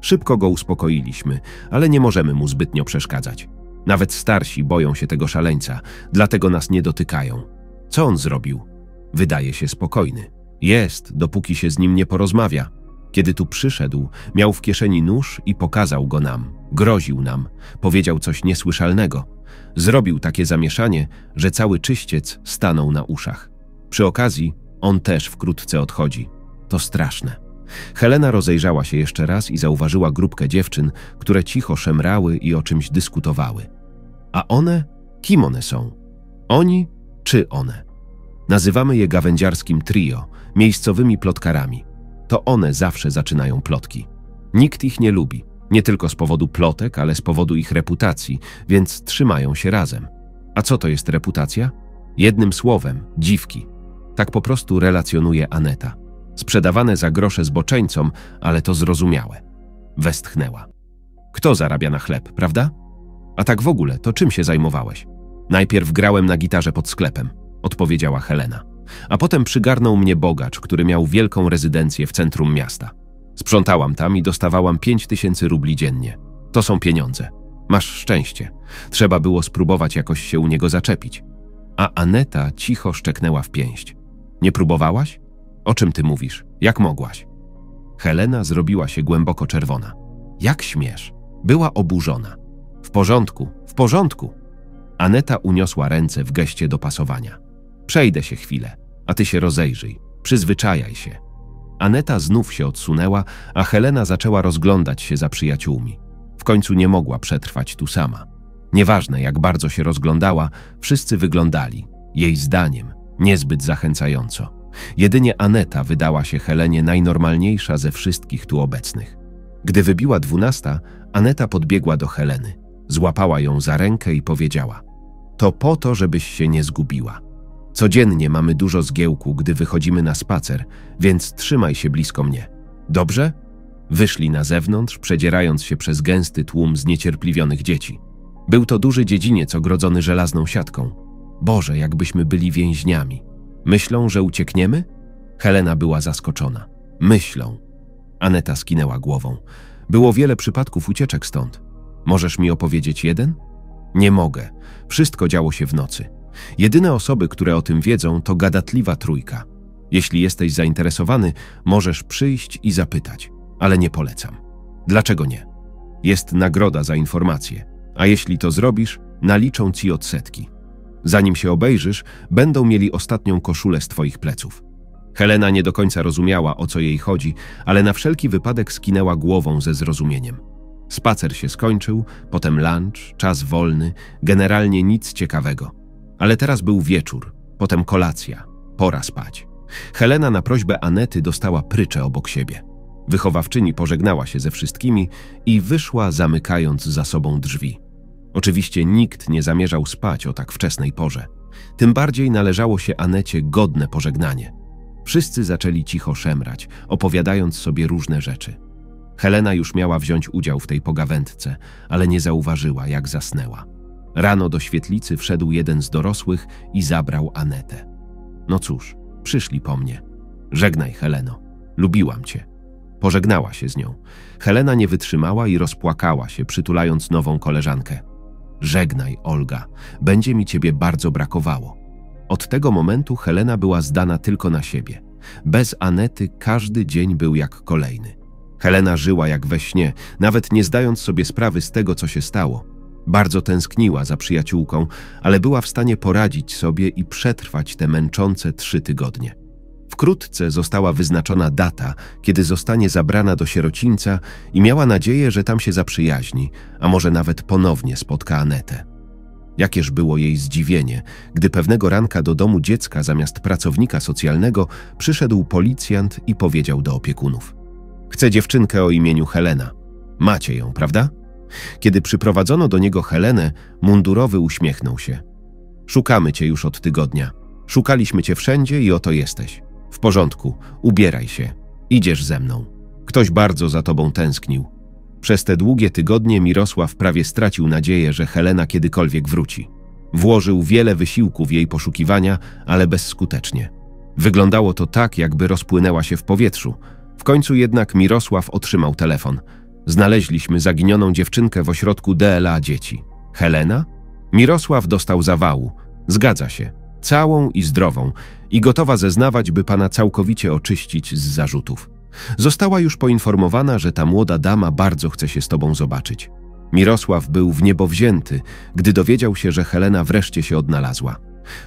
Szybko go uspokoiliśmy, ale nie możemy mu zbytnio przeszkadzać. Nawet starsi boją się tego szaleńca, dlatego nas nie dotykają. Co on zrobił? Wydaje się spokojny. Jest, dopóki się z nim nie porozmawia. Kiedy tu przyszedł, miał w kieszeni nóż i pokazał go nam. Groził nam, powiedział coś niesłyszalnego. Zrobił takie zamieszanie, że cały czyściec stanął na uszach. Przy okazji, on też wkrótce odchodzi. To straszne. Helena rozejrzała się jeszcze raz i zauważyła grupkę dziewczyn, które cicho szemrały i o czymś dyskutowały. A one? Kim one są? Oni czy one? Nazywamy je gawędziarskim trio, miejscowymi plotkarami. To one zawsze zaczynają plotki. Nikt ich nie lubi, nie tylko z powodu plotek, ale z powodu ich reputacji, więc trzymają się razem. A co to jest reputacja? Jednym słowem, dziwki. Tak po prostu relacjonuje Aneta. Sprzedawane za grosze zboczeńcom, ale to zrozumiałe. Westchnęła. Kto zarabia na chleb, prawda? A tak w ogóle, to czym się zajmowałeś? Najpierw grałem na gitarze pod sklepem, odpowiedziała Helena. A potem przygarnął mnie bogacz, który miał wielką rezydencję w centrum miasta. Sprzątałam tam i dostawałam pięć tysięcy rubli dziennie. To są pieniądze. Masz szczęście. Trzeba było spróbować jakoś się u niego zaczepić. A Aneta cicho szczeknęła w pięść. Nie próbowałaś? O czym ty mówisz? Jak mogłaś? Helena zrobiła się głęboko czerwona. Jak śmiesz? Była oburzona. W porządku, w porządku. Aneta uniosła ręce w geście dopasowania. Przejdę się chwilę, a ty się rozejrzyj, przyzwyczajaj się. Aneta znów się odsunęła, a Helena zaczęła rozglądać się za przyjaciółmi. W końcu nie mogła przetrwać tu sama. Nieważne, jak bardzo się rozglądała, wszyscy wyglądali, jej zdaniem, niezbyt zachęcająco. Jedynie Aneta wydała się Helenie najnormalniejsza ze wszystkich tu obecnych. Gdy wybiła dwunasta, Aneta podbiegła do Heleny. Złapała ją za rękę i powiedziała: To po to, żebyś się nie zgubiła. Codziennie mamy dużo zgiełku, gdy wychodzimy na spacer, więc trzymaj się blisko mnie. Dobrze? Wyszli na zewnątrz, przedzierając się przez gęsty tłum zniecierpliwionych dzieci. Był to duży dziedziniec ogrodzony żelazną siatką. Boże, jakbyśmy byli więźniami. Myślą, że uciekniemy? Helena była zaskoczona. Myślą. Aneta skinęła głową. Było wiele przypadków ucieczek stąd. Możesz mi opowiedzieć jeden? Nie mogę. Wszystko działo się w nocy. Jedyne osoby, które o tym wiedzą, to gadatliwa trójka. Jeśli jesteś zainteresowany, możesz przyjść i zapytać, ale nie polecam. Dlaczego nie? Jest nagroda za informację, a jeśli to zrobisz, naliczą ci odsetki. Zanim się obejrzysz, będą mieli ostatnią koszulę z twoich pleców. Helena nie do końca rozumiała, o co jej chodzi, ale na wszelki wypadek skinęła głową ze zrozumieniem. Spacer się skończył, potem lunch, czas wolny, generalnie nic ciekawego. Ale teraz był wieczór, potem kolacja, pora spać. Helena na prośbę Anety dostała prycze obok siebie. Wychowawczyni pożegnała się ze wszystkimi i wyszła, zamykając za sobą drzwi. Oczywiście nikt nie zamierzał spać o tak wczesnej porze. Tym bardziej należało się Anecie godne pożegnanie. Wszyscy zaczęli cicho szemrać, opowiadając sobie różne rzeczy. Helena już miała wziąć udział w tej pogawędce, ale nie zauważyła, jak zasnęła. Rano do świetlicy wszedł jeden z dorosłych i zabrał Anetę. No cóż, przyszli po mnie. Żegnaj, Heleno. Lubiłam cię. Pożegnała się z nią. Helena nie wytrzymała i rozpłakała się, przytulając nową koleżankę. Żegnaj, Olga. Będzie mi ciebie bardzo brakowało. Od tego momentu Helena była zdana tylko na siebie. Bez Anety każdy dzień był jak kolejny. Helena żyła jak we śnie, nawet nie zdając sobie sprawy z tego, co się stało. Bardzo tęskniła za przyjaciółką, ale była w stanie poradzić sobie i przetrwać te męczące trzy tygodnie. Wkrótce została wyznaczona data, kiedy zostanie zabrana do sierocińca i miała nadzieję, że tam się zaprzyjaźni, a może nawet ponownie spotka Anetę. Jakież było jej zdziwienie, gdy pewnego ranka do domu dziecka zamiast pracownika socjalnego przyszedł policjant i powiedział do opiekunów: Chcę dziewczynkę o imieniu Helena. Macie ją, prawda? Kiedy przyprowadzono do niego Helenę, mundurowy uśmiechnął się. Szukamy cię już od tygodnia. Szukaliśmy cię wszędzie i oto jesteś. W porządku, ubieraj się. Idziesz ze mną. Ktoś bardzo za tobą tęsknił. Przez te długie tygodnie Mirosław prawie stracił nadzieję, że Helena kiedykolwiek wróci. Włożył wiele wysiłku w jej poszukiwania, ale bezskutecznie. Wyglądało to tak, jakby rozpłynęła się w powietrzu. Końcu jednak Mirosław otrzymał telefon. Znaleźliśmy zaginioną dziewczynkę w ośrodku DLA dzieci. Helena? Mirosław dostał zawału. Zgadza się. Całą i zdrową. I gotowa zeznawać, by pana całkowicie oczyścić z zarzutów. Została już poinformowana, że ta młoda dama bardzo chce się z tobą zobaczyć. Mirosław był w niebo wzięty, gdy dowiedział się, że Helena wreszcie się odnalazła.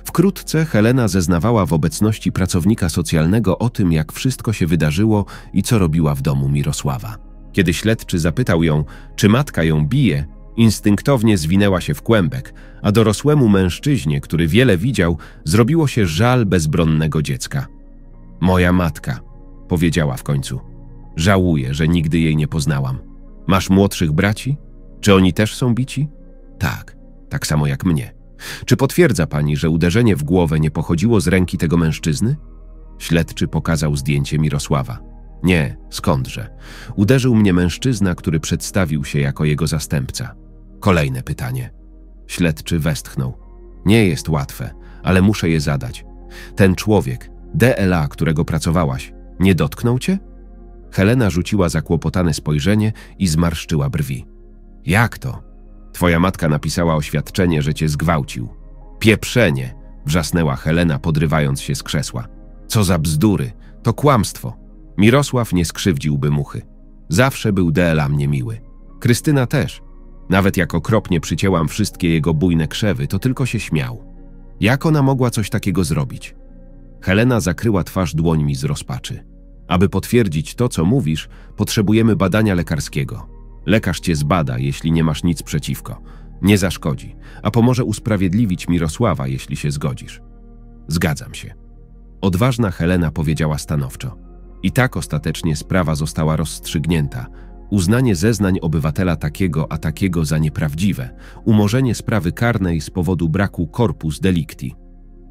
Wkrótce Helena zeznawała w obecności pracownika socjalnego o tym, jak wszystko się wydarzyło i co robiła w domu Mirosława. Kiedy śledczy zapytał ją, czy matka ją bije, instynktownie zwinęła się w kłębek, a dorosłemu mężczyźnie, który wiele widział, zrobiło się żal bezbronnego dziecka. Moja matka, powiedziała w końcu. Żałuję, że nigdy jej nie poznałam. Masz młodszych braci? Czy oni też są bici? Tak, tak samo jak mnie. Czy potwierdza pani, że uderzenie w głowę nie pochodziło z ręki tego mężczyzny? Śledczy pokazał zdjęcie Mirosława. Nie, skądże? Uderzył mnie mężczyzna, który przedstawił się jako jego zastępca. Kolejne pytanie. Śledczy westchnął. Nie jest łatwe, ale muszę je zadać. Ten człowiek, DLA, którego pracowałaś, nie dotknął cię? Helena rzuciła zakłopotane spojrzenie i zmarszczyła brwi. Jak to? Twoja matka napisała oświadczenie, że cię zgwałcił. Pieprzenie! wrzasnęła Helena, podrywając się z krzesła. Co za bzdury! To kłamstwo! Mirosław nie skrzywdziłby muchy. Zawsze był dla mnie miły. Krystyna też. Nawet jak okropnie przycięłam wszystkie jego bujne krzewy, to tylko się śmiał. Jak ona mogła coś takiego zrobić? Helena zakryła twarz dłońmi z rozpaczy. Aby potwierdzić to, co mówisz, potrzebujemy badania lekarskiego. Lekarz cię zbada, jeśli nie masz nic przeciwko. Nie zaszkodzi, a pomoże usprawiedliwić Mirosława, jeśli się zgodzisz. Zgadzam się. Odważna Helena powiedziała stanowczo. I tak ostatecznie sprawa została rozstrzygnięta. Uznanie zeznań obywatela takiego a takiego za nieprawdziwe, umorzenie sprawy karnej z powodu braku corpus delicti.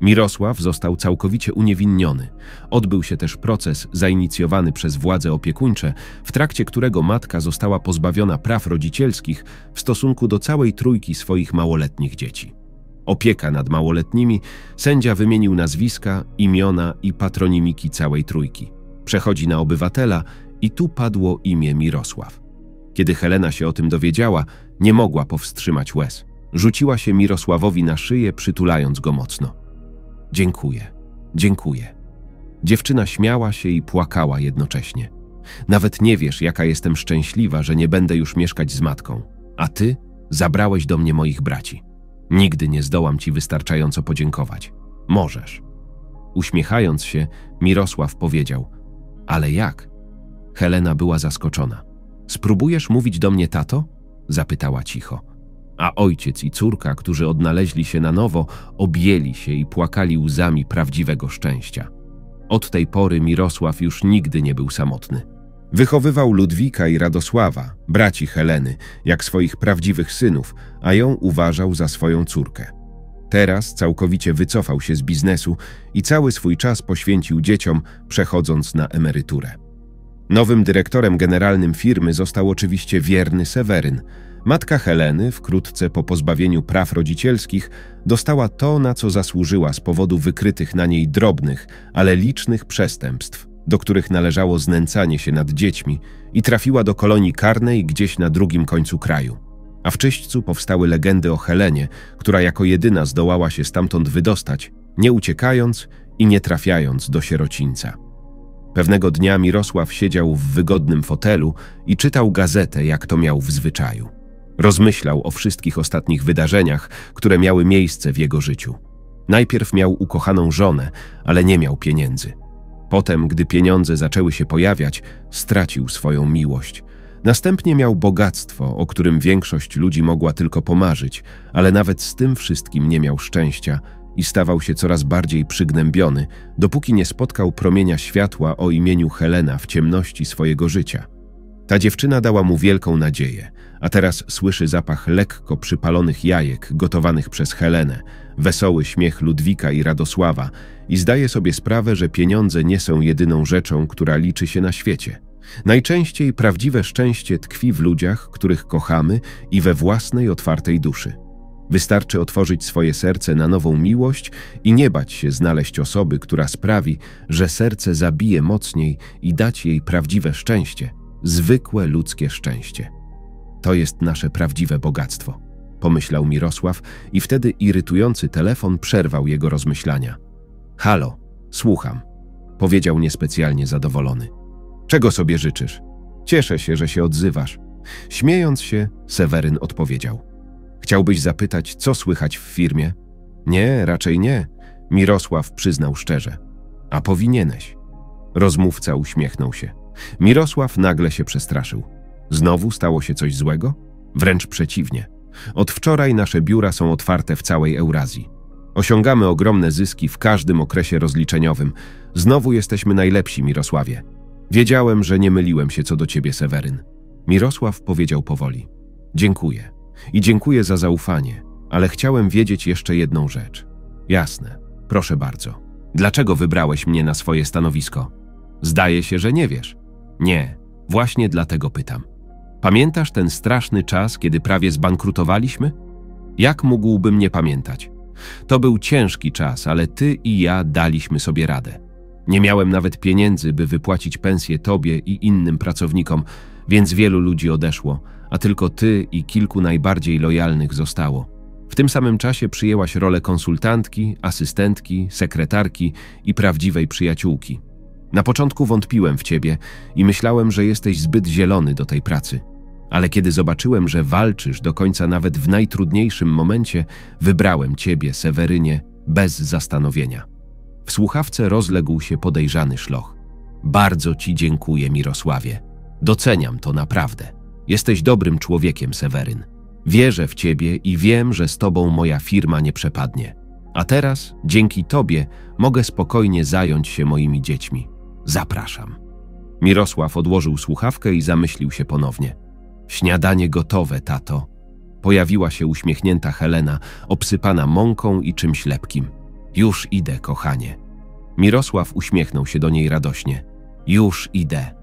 Mirosław został całkowicie uniewinniony. Odbył się też proces zainicjowany przez władze opiekuńcze, w trakcie którego matka została pozbawiona praw rodzicielskich w stosunku do całej trójki swoich małoletnich dzieci. Opieka nad małoletnimi, sędzia wymienił nazwiska, imiona i patronimiki całej trójki. Przechodzi na obywatela i tu padło imię Mirosław. Kiedy Helena się o tym dowiedziała, nie mogła powstrzymać łez. Rzuciła się Mirosławowi na szyję, przytulając go mocno. Dziękuję, dziękuję. Dziewczyna śmiała się i płakała jednocześnie. Nawet nie wiesz, jaka jestem szczęśliwa, że nie będę już mieszkać z matką, a ty zabrałeś do mnie moich braci. Nigdy nie zdołam ci wystarczająco podziękować. Możesz. Uśmiechając się, Mirosław powiedział: Ale jak? Helena była zaskoczona. Spróbujesz mówić do mnie, tato? zapytała cicho. A ojciec i córka, którzy odnaleźli się na nowo, objęli się i płakali łzami prawdziwego szczęścia. Od tej pory Mirosław już nigdy nie był samotny. Wychowywał Ludwika i Radosława, braci Heleny, jak swoich prawdziwych synów, a ją uważał za swoją córkę. Teraz całkowicie wycofał się z biznesu i cały swój czas poświęcił dzieciom, przechodząc na emeryturę. Nowym dyrektorem generalnym firmy został oczywiście wierny Seweryn. Matka Heleny, wkrótce po pozbawieniu praw rodzicielskich, dostała to, na co zasłużyła z powodu wykrytych na niej drobnych, ale licznych przestępstw, do których należało znęcanie się nad dziećmi i trafiła do kolonii karnej gdzieś na drugim końcu kraju. A w Czyśćcu powstały legendy o Helenie, która jako jedyna zdołała się stamtąd wydostać, nie uciekając i nie trafiając do sierocińca. Pewnego dnia Mirosław siedział w wygodnym fotelu i czytał gazetę, jak to miał w zwyczaju. Rozmyślał o wszystkich ostatnich wydarzeniach, które miały miejsce w jego życiu. Najpierw miał ukochaną żonę, ale nie miał pieniędzy. Potem, gdy pieniądze zaczęły się pojawiać, stracił swoją miłość. Następnie miał bogactwo, o którym większość ludzi mogła tylko pomarzyć, ale nawet z tym wszystkim nie miał szczęścia i stawał się coraz bardziej przygnębiony, dopóki nie spotkał promienia światła o imieniu Helena w ciemności swojego życia. Ta dziewczyna dała mu wielką nadzieję, a teraz słyszy zapach lekko przypalonych jajek gotowanych przez Helenę, wesoły śmiech Ludwika i Radosława i zdaje sobie sprawę, że pieniądze nie są jedyną rzeczą, która liczy się na świecie. Najczęściej prawdziwe szczęście tkwi w ludziach, których kochamy i we własnej otwartej duszy. Wystarczy otworzyć swoje serce na nową miłość i nie bać się znaleźć osoby, która sprawi, że serce zabije mocniej i dać jej prawdziwe szczęście, zwykłe ludzkie szczęście. To jest nasze prawdziwe bogactwo, pomyślał Mirosław i wtedy irytujący telefon przerwał jego rozmyślania. Halo, słucham, powiedział niespecjalnie zadowolony. Czego sobie życzysz? Cieszę się, że się odzywasz. Śmiejąc się, Seweryn odpowiedział. Chciałbyś zapytać, co słychać w firmie? Nie, raczej nie, Mirosław przyznał szczerze. A powinieneś. Rozmówca uśmiechnął się. Mirosław nagle się przestraszył. Znowu stało się coś złego? Wręcz przeciwnie. Od wczoraj nasze biura są otwarte w całej Eurazji. Osiągamy ogromne zyski w każdym okresie rozliczeniowym. Znowu jesteśmy najlepsi, Mirosławie. Wiedziałem, że nie myliłem się co do ciebie, Seweryn. Mirosław powiedział powoli. Dziękuję. I dziękuję za zaufanie, ale chciałem wiedzieć jeszcze jedną rzecz. Jasne, proszę bardzo. Dlaczego wybrałeś mnie na swoje stanowisko? Zdaje się, że nie wiesz. Nie, właśnie dlatego pytam. Pamiętasz ten straszny czas, kiedy prawie zbankrutowaliśmy? Jak mógłbym nie pamiętać? To był ciężki czas, ale ty i ja daliśmy sobie radę. Nie miałem nawet pieniędzy, by wypłacić pensję tobie i innym pracownikom, więc wielu ludzi odeszło, a tylko ty i kilku najbardziej lojalnych zostało. W tym samym czasie przyjęłaś rolę konsultantki, asystentki, sekretarki i prawdziwej przyjaciółki. Na początku wątpiłem w ciebie i myślałem, że jesteś zbyt zielony do tej pracy. Ale kiedy zobaczyłem, że walczysz do końca nawet w najtrudniejszym momencie, wybrałem ciebie, Sewerynie, bez zastanowienia. W słuchawce rozległ się podejrzany szloch. Bardzo ci dziękuję, Mirosławie. Doceniam to naprawdę. Jesteś dobrym człowiekiem, Seweryn. Wierzę w ciebie i wiem, że z tobą moja firma nie przepadnie. A teraz, dzięki tobie, mogę spokojnie zająć się moimi dziećmi. Zapraszam. Mirosław odłożył słuchawkę i zamyślił się ponownie. Śniadanie gotowe, tato. Pojawiła się uśmiechnięta Helena, obsypana mąką i czymś lepkim. Już idę, kochanie. Mirosław uśmiechnął się do niej radośnie. Już idę.